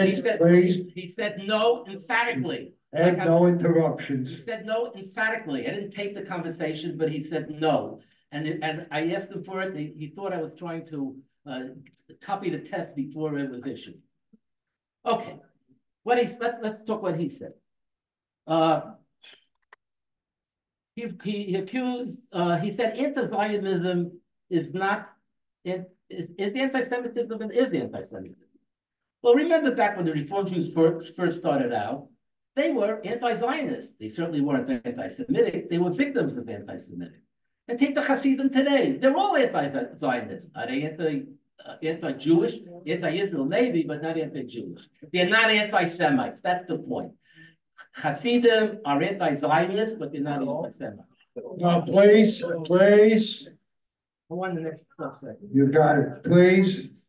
he said- please, He said no emphatically. Ed, no interruptions. He said no emphatically. I didn't take the conversation, but he said no. And, and I asked him for it. He, he thought I was trying to, uh, copy the test before it was issued. Okay, what he, let's, let's talk what he said. Uh, he, he he accused, uh, he said anti-Zionism is not, it is, is anti-Semitism and is anti-Semitism. Well, remember back when the Reform Jews first, first started out, they were anti-Zionist. They certainly weren't anti-Semitic. They were victims of anti-Semitic. And take the Hasidim today. They're all anti-Zionist. Are they anti, uh, anti-Jewish, anti-Israel maybe, but not anti-Jewish. They're not anti-Semites. That's the point. Hasidim are anti-Zionist, but they're not anti-Semites. Now, please, please, I want the next second. you got it, please.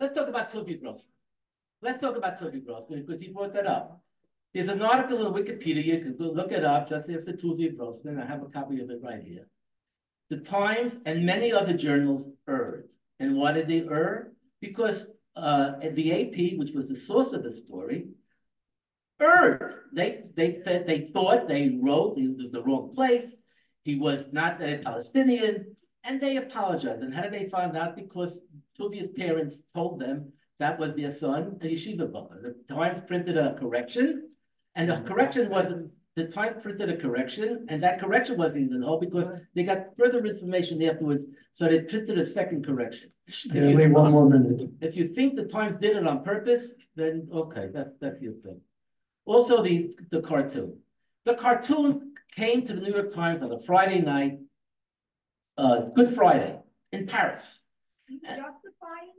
Let's talk about Tuvi Gross. Let's talk about Tuvi Gross because he brought that up. There's an article in Wikipedia, you can go look it up, just after Tuvi Grossman, I have a copy of it right here. The Times and many other journals erred. And why did they err? Because uh, the AP, which was the source of the story, erred. They, they said, they thought, they wrote, it was the wrong place. He was not a Palestinian, and they apologized. And how did they find out? Because Tuvia's parents told them that was their son, a yeshiva brother. The Times printed a correction, and the correction wasn't, the Times printed a correction, and that correction wasn't even whole because they got further information afterwards, so they printed a second correction. Stanley, one more minute. If you think the Times did it on purpose, then okay, that's, that's your thing. Also, the, the cartoon. The cartoon came to the New York Times on a Friday night, uh, Good Friday, in Paris. Uh,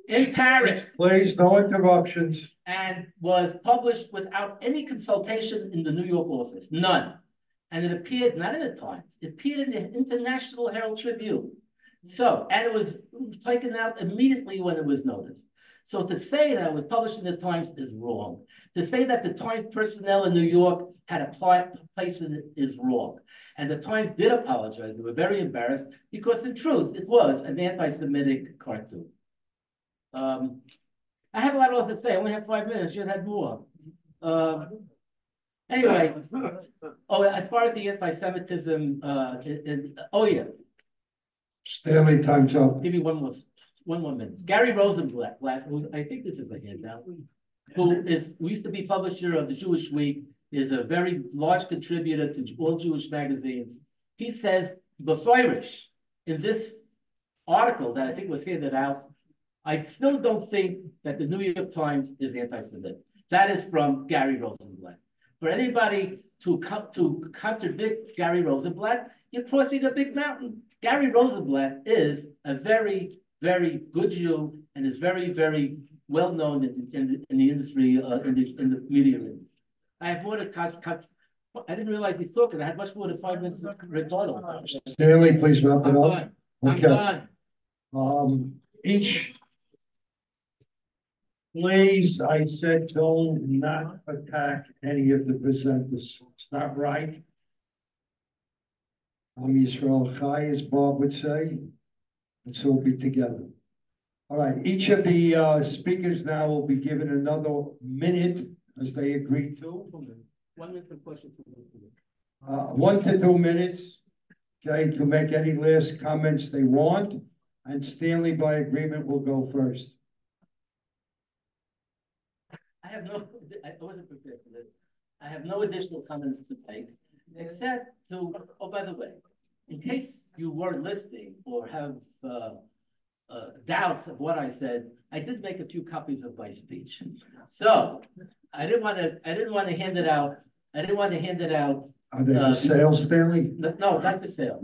in Paris, Please, no interruptions. and was published without any consultation in the New York office, none. And it appeared, not in the Times, it appeared in the International Herald Tribune. So, and it was taken out immediately when it was noticed. So to say that it was published in the Times is wrong. To say that the Times personnel in New York had a pli- place in it is wrong. And the Times did apologize. They were very embarrassed because in truth, it was an anti-Semitic cartoon. Um, I have a lot else to say. I only have five minutes. You had more. Um, anyway, oh, as far as the anti-Semitism, uh, it- it- oh yeah, Stanley, time's up. give me one more, one more minute. Gary Rosenblatt, who, I think this is a handout, who is, who used to be publisher of the Jewish Week, is a very large contributor to all Jewish magazines. He says, Beforish, in this article that I think was here handed out, I still don't think that the New York Times is anti-Semitic. That is from Gary Rosenblatt. For anybody to come to contradict Gary Rosenblatt, you're crossing a big mountain. Gary Rosenblatt is a very, very good Jew and is very, very well known in, in, in the industry, uh, in the, in the media industry. I have more to cut, cut. I didn't realize he's talking. I had much more than five minutes of rebuttal. Stanley, please wrap I'm it up. done. I'm Okay, done. um, each. Please, I said, don't not attack any of the presenters. It's not right. Am Yisrael Chai, as Bob would say. Let's all be together. All right, each of the uh speakers now will be given another minute as they agreed to. One minute question. two minutes for- Uh, one to two minutes, okay, to make any last comments they want. And Stanley, by agreement, will go first. I have no, I wasn't prepared for this. I have no additional comments to make, except to, oh, by the way, in case you weren't listening or have, uh, uh, doubts of what I said, I did make a few copies of my speech. So, I didn't wanna, I didn't wanna hand it out, I didn't wanna hand it out Are they Uh, for sale, Stanley? no, no, not the sale.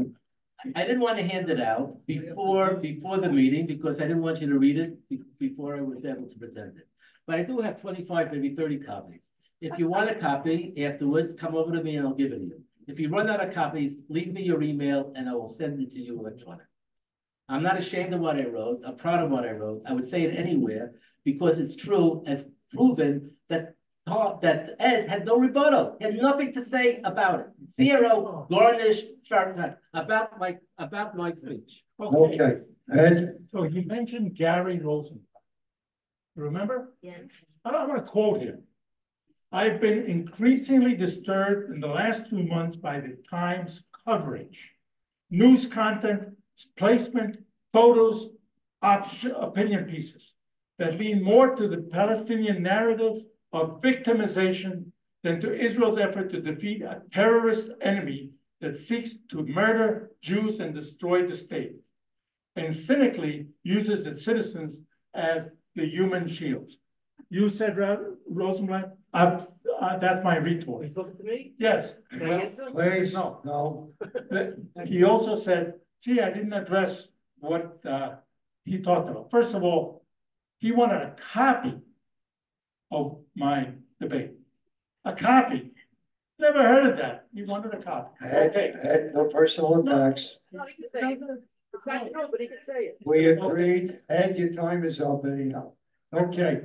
I didn't want to hand it out before, before the meeting, because I didn't want you to read it before I was able to present it. But I do have twenty-five, maybe thirty copies. If you want a copy afterwards, come over to me and I'll give it to you. If you run out of copies, leave me your email and I will send it to you electronically. I'm not ashamed of what I wrote. I'm proud of what I wrote. I would say it anywhere because it's true and proven that Paul- that Ed had no rebuttal, He had nothing to say about it. Zero garnish, sharp time, about my, about my speech. Okay, Ed, So you mentioned Gary Rosen. Remember? Yeah. I- I'm gonna quote him. I've been increasingly disturbed in the last two months by the Times coverage. News content, placement, photos, option, opinion pieces that lean more to the Palestinian narrative of victimization than to Israel's effort to defeat a terrorist enemy that seeks to murder Jews and destroy the state. And cynically uses its citizens as the human shields. You said, Ro- Rosenblatt, uh, uh, that's my retort. You talking to me? Yes. Can I answer? please, No. no, He also said, gee, I didn't address what uh he talked about. First of all, he wanted a copy of my debate. A copy. Never heard of that. He wanted a copy. Ed, Okay. Ed, no personal attacks. We agreed, and your time is up anyhow. Okay,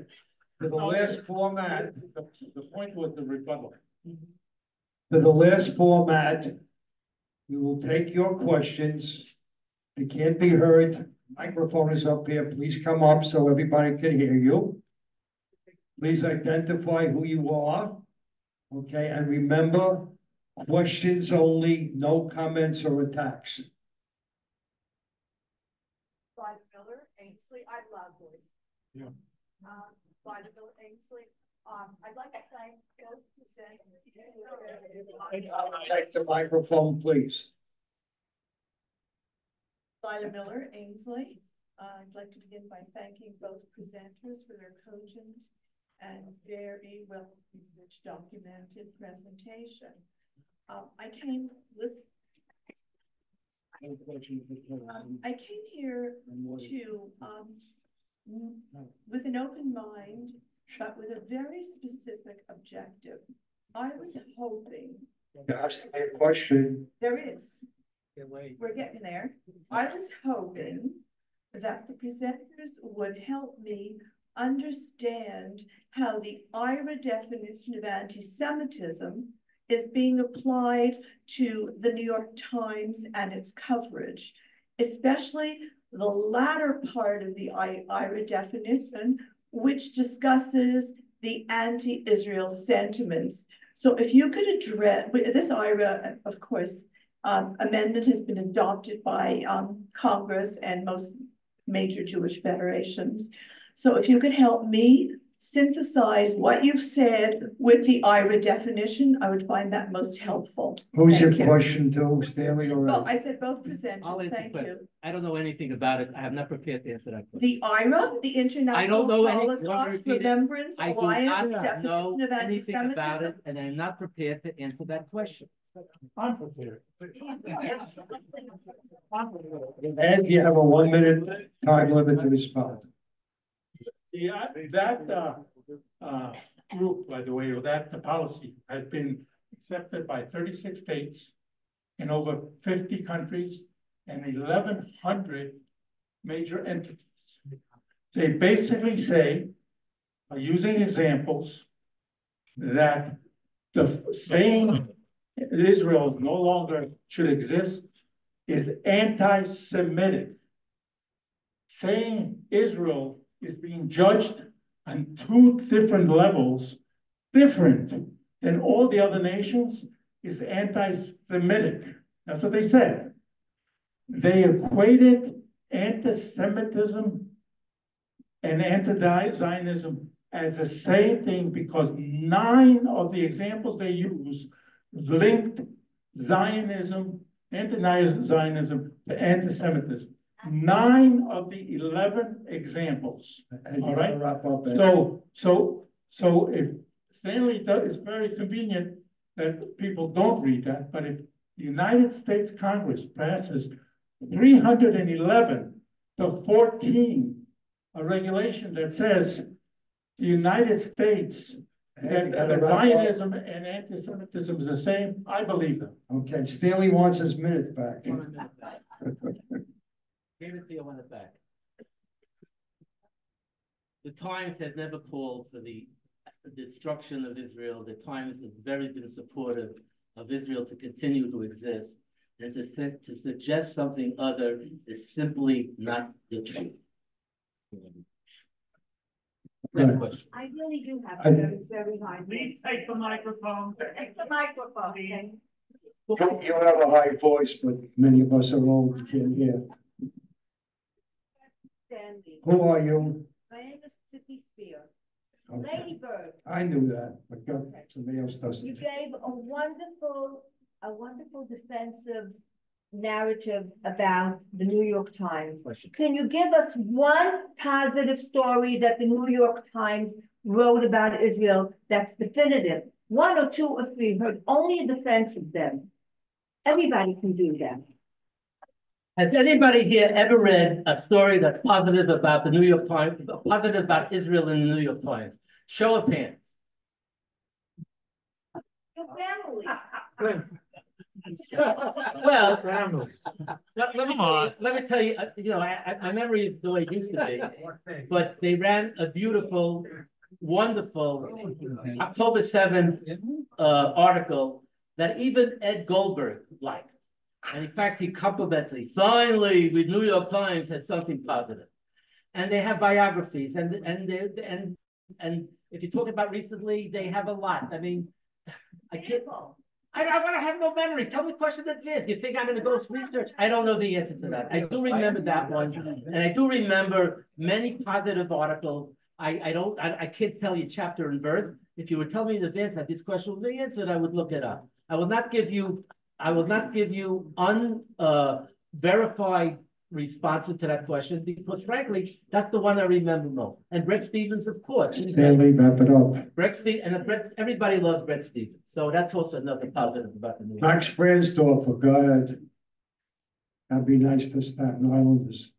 for the last format, The the point was the rebuttal. for the last format, we will take your questions. They can't be heard, microphone is up here, please come up so everybody can hear you. Please identify who you are. Okay, and remember, questions only, no comments or attacks. Vida Miller, Ainsley, I love voice. Yeah. Um, Vida Miller, Ainsley, um, I'd like to thank both presenters. Take the microphone, please. Vida Miller, Ainsley, uh, I'd like to begin by thanking both presenters for their cogent and very well researched documented presentation. Um, I came, listen, um, I came here to, um, with an open mind, but with a very specific objective. I was hoping, Ask me a question. there is, we're getting there. I was hoping that the presenters would help me understand how the IHRA definition of anti-Semitism is being applied to the New York Times and its coverage, especially the latter part of the IHRA definition, which discusses the anti-Israel sentiments. So if you could address, this IHRA, of course, um, amendment has been adopted by, um, Congress and most major Jewish federations. So if you could help me synthesize what you've said with the IHRA definition, I would find that most helpful. Who's your Thank you. question to, Stanley or Well, I said both I'll presenters, answer thank first. you. I don't know anything about it. I have not prepared to answer that question. The IHRA, the International know any- you want me to Holocaust repeat it? Remembrance I do Alliance not definition know of anything about it, anti-Semitism. and I'm not prepared to answer that question. I'm prepared. Ed, you have a one minute time limit to respond. Yeah, that, uh, uh, group, by the way, or that the policy has been accepted by thirty-six states in over fifty countries and eleven hundred major entities. They basically say, using examples, that the saying Israel no longer should exist is anti-Semitic. Saying Israel is being judged on two different levels, different than all the other nations, is anti-Semitic. That's what they said. They equated anti-Semitism and anti-Zionism as the same thing because nine of the examples they use linked Zionism, anti-Zionism to anti-Semitism. Nine of the eleven examples. And you All right. So, so, so if Stanley does, it's very convenient that people don't read that, but if the United States Congress passes three hundred and eleven to fourteen, a regulation that says the United States, Ed, that you gotta that. Zionism and anti-Semitism is the same, I believe them. Okay, Stanley wants his minute back. Give it to you on it back. The Times has never called for the destruction of Israel. The Times has very been supportive of Israel to continue to exist. And to su- to suggest something other is simply not the truth. Next question. I really do have I- a very, very high. Voice. Please take the microphone. Take the microphone, okay? You you have a high voice, but many of us are old, can't hear. Sandy. Who are you? My name is Tiffany Spear. Okay, Lady Bird, I knew that, but go- somebody else you doesn't. gave a wonderful, a wonderful defensive narrative about the New York Times. Can you give us one positive story that the New York Times wrote about Israel that's definitive? One or two or three, heard only a defense of them. Everybody can do that. Has anybody here ever read a story that's positive about the New York Times, positive about Israel in the New York Times? Show of hands. Your family. Well, let, let me Come tell you, on. let me tell you, uh, you know, I, I, my memory is the way it used to be. But they ran a beautiful, wonderful October seventh, uh, article that even Ed Goldberg liked. And in fact, he complimented, finally, the New York Times has something positive. And they have biographies and, and, they and, and if you talk about recently, they have a lot. I mean, I can't, I, I wanna have no memory. Tell me questions in advance. You think I'm gonna go research? I don't know the answer to that. I do remember that one. And I do remember many positive articles. I, I don't, I, I can't tell you chapter and verse. If you would tell me in advance that this question will be answered, I would look it up. I will not give you, I will not give you un, uh, verified responses to that question because frankly, that's the one I remember most. And Bret Stephens, of course. Stanley, wrap it up. Brett Ste- and Brett, everybody loves Bret Stephens. So that's also another positive about the New York. Max Bransdorfer, for God. That'd be nice to Staten Islanders.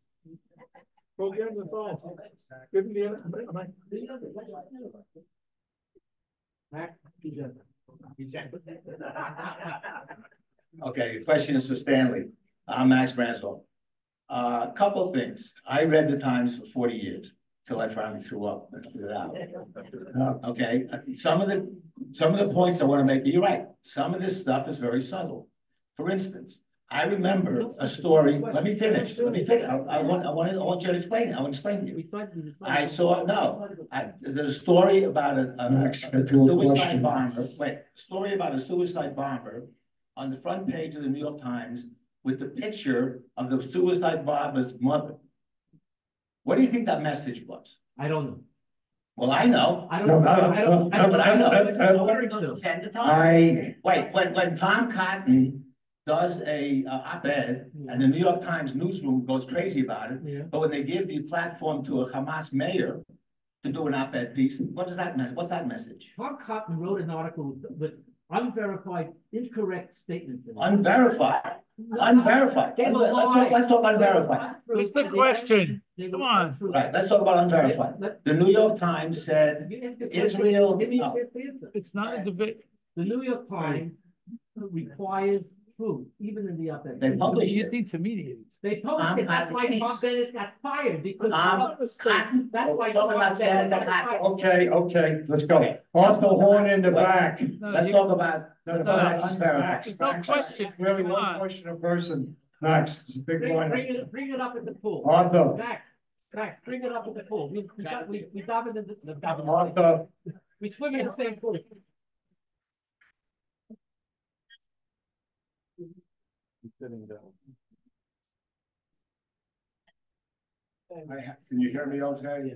Go get him the phone. Give him the. Max, Okay, the question is for Stanley. I'm Max Branswell. Uh, A couple of things. I read the Times for forty years till I finally threw up and threw it out. Okay, some of the, some of the points I want to make, you're right. Some of this stuff is very subtle. For instance, I remember a story, let me finish, let me finish. I, I want, I want, to, I want you to explain it. I want to explain to you. We find- we find- I saw, no, I, there's a story about a, a- a get to a suicide bomber, wait, story about a suicide bomber on the front page of the New York Times with the picture of the suicide bomber's mother. What do you think that message was? I don't know. Well, I know, I don't, know. no, I don't, I don't, but I know, what you're referring to. ten to times. I, Wait, when, when Tom Cotton does a uh, op-ed and the New York Times newsroom goes crazy about it, Yeah. but when they give the platform to a Hamas mayor to do an op-ed piece, what does that mess, what's that message? Tom Cotton wrote an article with unverified, incorrect statements. in. Unverified, unverified. They were Let's talk, let's talk unverified. What's the question? Come on. Right, let's talk about unverified. The New York Times said Israel- Give me a no. chance to answer. It's not a debate. The New York Times requires truth, even in the op-ed. They published You it. need to mediate. They published it, that's why Bob Bennett got fired, because. Um, that's why. talking about Bob Senator Bennett got Packer. fired. Okay, okay, let's go. Arthur Horn in the back. Let's talk about, No, let's no, talk about Max. Max, No Max, question. Really Come one on. question a person. Max, it's a big Bring, one. bring it, bring it up at the pool. Arthur, Max, Max, bring it up at the pool. We, we got, we, we dive into the, the, the- Arthur, we swim in the same pool. Can you hear me okay?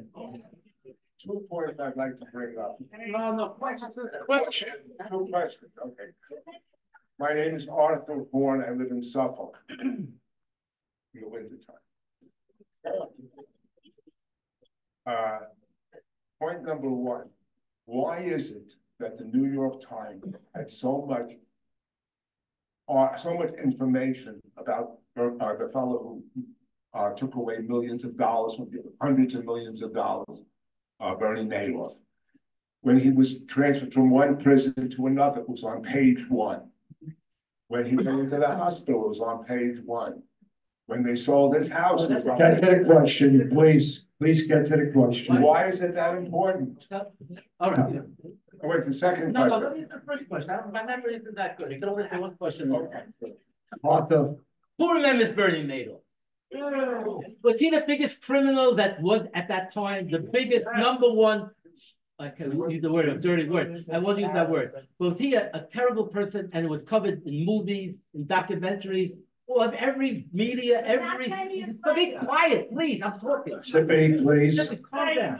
Two points I'd like to bring up. No, no, questions. Question, two questions, okay. My name is Arthur Horn, I live in Suffolk. In the wintertime. Uh, point number one, why is it that the New York Times had so much uh, so much information about, uh, the fellow who uh, took away millions of dollars, from hundreds of millions of dollars, uh, Bernie Madoff. When he was transferred from one prison to another, it was on page one. When he went into the hospital, it was on page one. When they sold his house, it was on get to page the question, please, please get to the question. Why is it that important? All right. Oh, Wait, the second No, no, question. let me answer the first question. I don't- My memory isn't that good. You can only say one question. at a time. Arthur, Who remembers Bernie Madoff? Was he the biggest criminal that was at that time, the biggest number one? I can use the word, a dirty word. I won't use that word. Was he a, a terrible person and it was covered in movies, in documentaries, or of every media, every, so be quiet, please, I'm talking. Tiffany, please. Just calm down.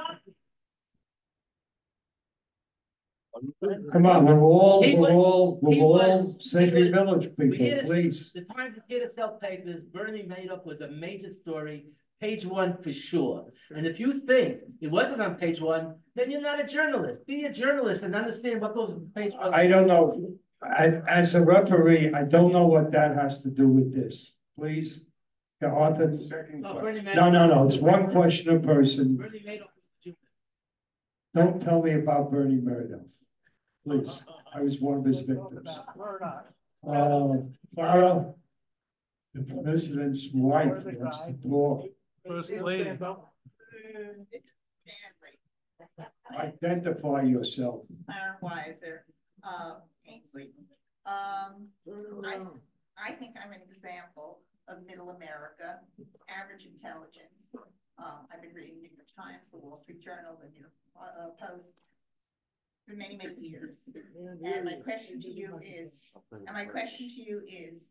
Come on, we're all, He we're was- all, we're was- all Sacred he was- Village people, hear please. The Times is here to sell papers. Bernie Madoff was a major story, page one for sure. And if you think it wasn't on page one, then you're not a journalist. Be a journalist and understand what goes on page one. I don't know. I, as a referee, I don't know what that has to do with this. Please. Yeah, Arthur, Second No, question. Bernie no, Madoff. no, no, it's one question a person. Bernie Madoff. Don't tell me about Bernie Madoff. Please, I was one of his victims. Uh, Clara, the president's wife wants to talk. First lady. Identify yourself. Aaron Weiser, uh, Ainsley. Um, I, I think I'm an example of middle America, average intelligence. Um, I've been reading New York Times, the Wall Street Journal, the New York uh, Post for many, many years. And my question to you is, and my question to you is,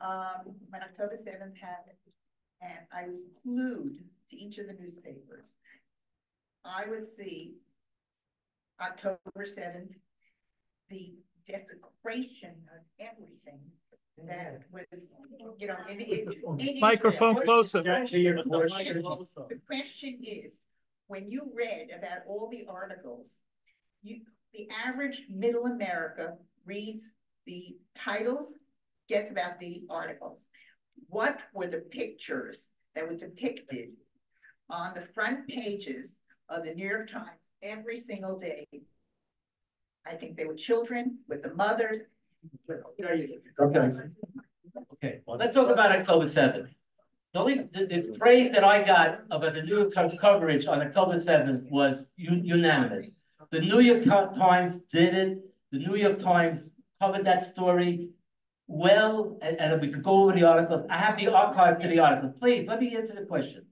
um, when October seventh happened, and I was glued to each of the newspapers, I would see October seventh, the desecration of everything that was, you know, in, in. in Israel. Microphone closer. To your question. The question is, when you read about all the articles, you, the average middle America reads the titles, gets about the articles. What were the pictures that were depicted on the front pages of the New York Times every single day? I think they were children with the mothers. Okay. Okay, well, let's talk about October seventh. The only, the, the praise that I got about the New York Times coverage on October seventh was u- unanimous. The New York Times did it, the New York Times covered that story well, and, and we could go over the articles. I have the archives to the articles. Please, let me answer the question.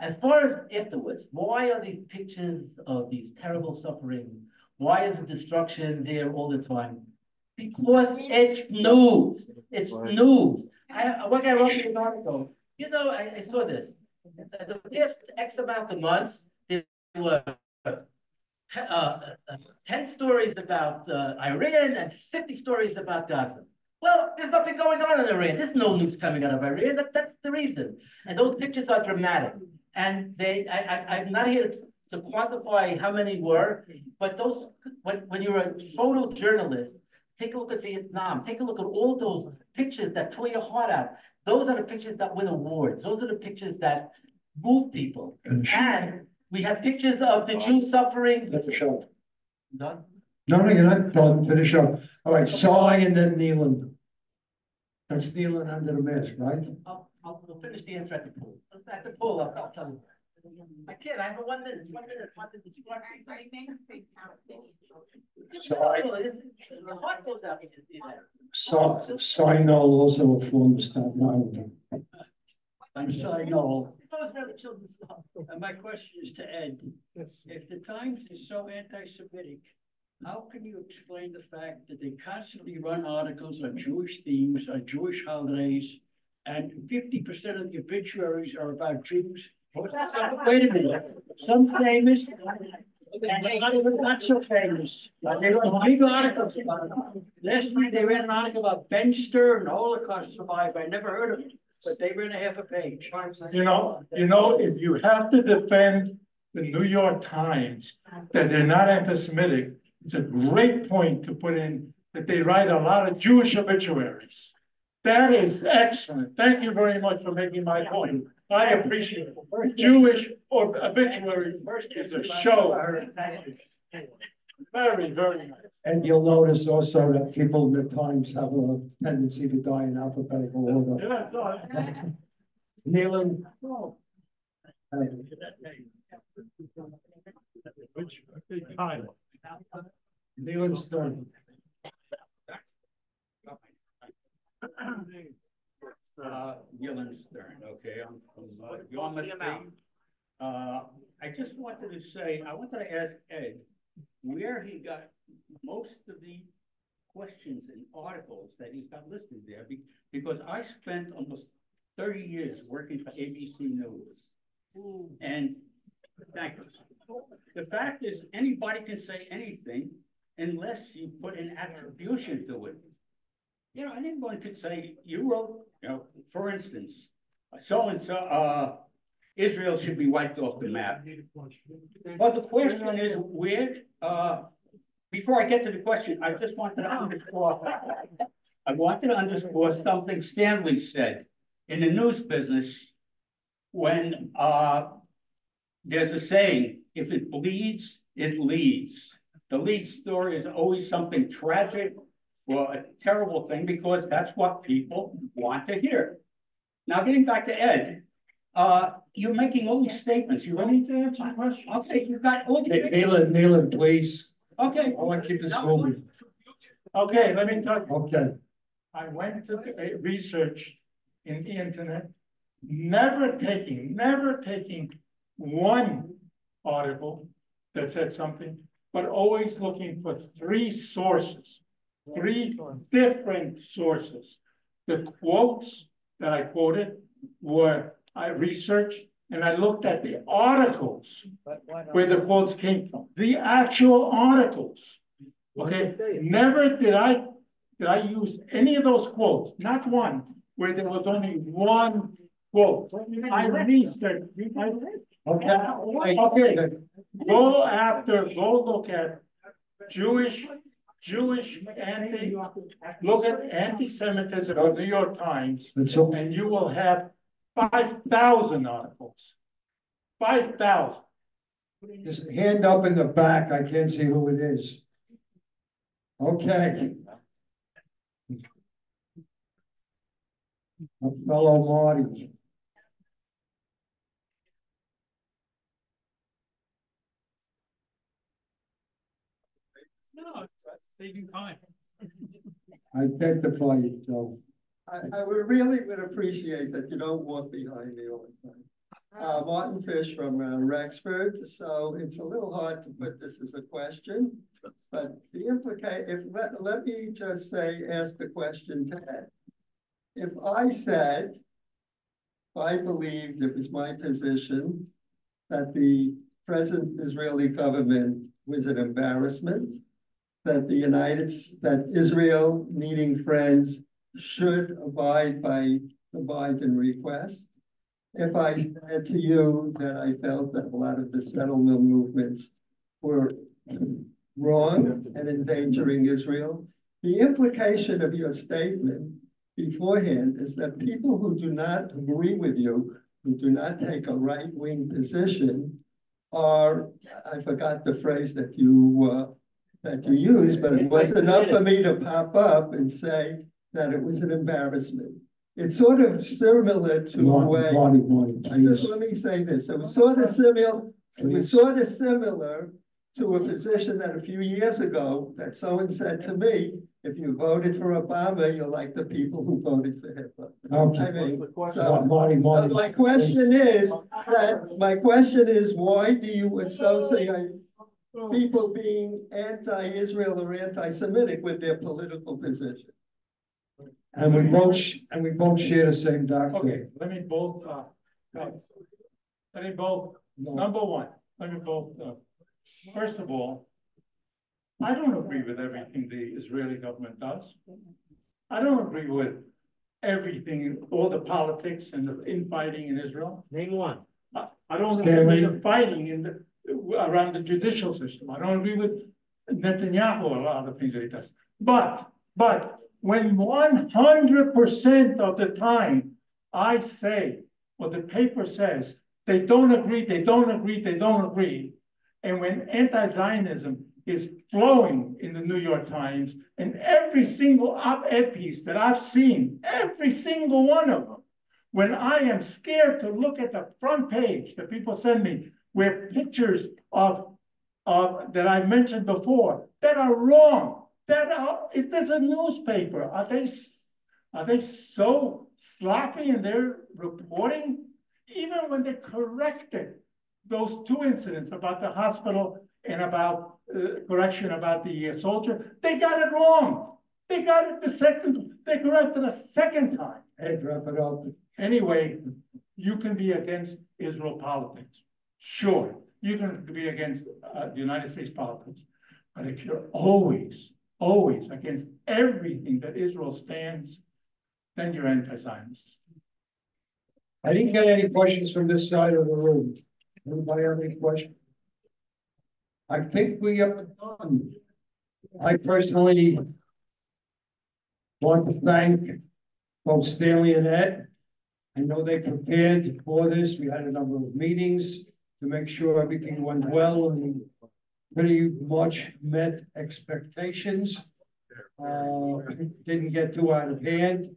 As far as afterwards, why are these pictures of these terrible suffering? Why is the destruction there all the time? Because it's news, it's news. I, what I wrote in an article, you know, I, I saw this. The past X amount of months, there were uh, uh, ten stories about uh, Iran and fifty stories about Gaza. Well, there's nothing going on in Iran. There's no news coming out of Iran. That, that's the reason. And those pictures are dramatic. And they, I, I, I'm not here to, to quantify how many were, but those, when, when you're a photojournalist, take a look at Vietnam, take a look at all those pictures that tore your heart out. Those are the pictures that win awards. Those are the pictures that move people. And we have pictures of the Jews suffering. That's a show. Done? No, no, you're not done, finish up. All right, sawing and then kneeling. That's kneeling under the mask, right? I'll, I'll, we'll finish the answer at the pool. At the pool, I'll, I'll tell you. I can't, I have a one minute, one minute, one minute. I, I make a big count. Sorry. The heart goes out when you. So, Cy Noel also a former Staten Islander. I'm sorry, no. If I was the children's. And my question is to Ed. If the Times is so anti-Semitic, how can you explain the fact that they constantly run articles on Jewish themes, on Jewish holidays, and fifty percent of the obituaries are about Jews? Wait a minute, some famous, and of not so famous. They run big articles about it. Last week, they ran an article about Ben Stern, Holocaust survivor. I never heard of him, but they ran a half a page. You know, you know, if you have to defend the New York Times, that they're not anti-Semitic, it's a great point to put in that they write a lot of Jewish obituaries. That is excellent. Thank you very much for making my point. I appreciate it. Jewish obituaries is a show. Very, very nice. And you'll notice also that people in the Times have a tendency to die in alphabetical order. Yeah, so- Kneeling. Kneeling Stern. Uh, Gillen Stern, okay, I'm from, uh, Yarmouth. Maine. Uh, I just wanted to say, I wanted to ask Ed, where he got most of the questions and articles that he's got listed there, be- because I spent almost thirty years working for ABC News. And, thank you. The fact is, anybody can say anything unless you put an attribution to it. You know, anyone could say, you wrote, you know, for instance, so-and-so, uh, Israel should be wiped off the map. But the question is, where, uh, before I get to the question, I just wanted to underscore, I wanted to underscore something Stanley said in the news business when, uh, there's a saying, if it bleeds, it leads. The lead story is always something tragic or a terrible thing because that's what people want to hear. Now, getting back to Ed, uh, you're making all these statements. You ready to answer the question? Okay, you've got all these. Kneeling, kneeling, please. Okay. I want to keep this moving. Okay, let me tell you. Okay. I went to uh, research in the internet, never taking, never taking one article that said something, but always looking for three sources, three different sources. The quotes that I quoted were, I researched and I looked at the articles where the quotes came from, the actual articles. Okay, never did I, did I use any of those quotes, not one, where there was only one quote. I researched, I- okay, okay, go after, go look at Jewish, Jewish anti, look at anti-Semitism in the New York Times, That's and you will have five thousand articles. Five thousand. Just hand up in the back, I can't see who it is. Okay. My Fellow Marty. No, it's saving time. Identify yourself. I, I would really would appreciate that you don't walk behind me all the time. Uh, Martin Fish from uh, Rexford, so it's a little hard to put this as a question. But the implicate, if, let, let me just say, ask the question to Ed. If I said, I believed it was my position that the present Israeli government was an embarrassment, that the United, that Israel needing friends should abide by the Biden request. If I said to you that I felt that a lot of the settlement movements were wrong and endangering Israel, the implication of your statement beforehand is that people who do not agree with you, who do not take a right-wing position, are, I forgot the phrase that you, uh, that you used, but it was enough for me to pop up and say that it was an embarrassment. It's sort of similar to a Marty, way. Marty, Marty, Just let me say this, it was sort of similar, it was sort of similar to a position that a few years ago, that someone said to me, if you voted for Obama, you're like the people who voted for Hitler. Okay. I mean, Marty, so, Marty, so my question is, that, my question is, why do you associate people being anti-Israel or anti-Semitic with their political position? And we both, sh- and we both share the same Okay, doctor. let me both, uh, uh, let me both, number one, let me both, uh, first of all, I don't agree with everything the Israeli government does. I don't agree with everything, all the politics and the infighting in Israel. Name one. I, I don't agree with the fighting in the, around the judicial system. I don't agree with Netanyahu, a lot of the things that he does. But, but when one hundred percent of the time I say, what the paper says, they don't agree, they don't agree, they don't agree. And when anti-Zionism is flowing in the New York Times, and every single op-ed piece that I've seen, every single one of them, when I am scared to look at the front page that people send me, where pictures of, of, that I mentioned before, that are wrong, that is this a newspaper? Are they, are they so sloppy in their reporting? Even when they corrected those two incidents about the hospital and about, uh, correction about the uh, soldier, they got it wrong. They got it the second, they corrected a second time. Hey, drop it. Anyway, you can be against Israel politics. Sure, you can be against uh, the United States politics. But if you're always, always against everything that Israel stands, then you're anti-Zionist. I didn't get any questions from this side of the room. Anybody have any questions? I think we are done. I personally want to thank both Stanley and Ed. I know they prepared for this. We had a number of meetings to make sure everything went well and pretty much met expectations. Uh, didn't get too out of hand.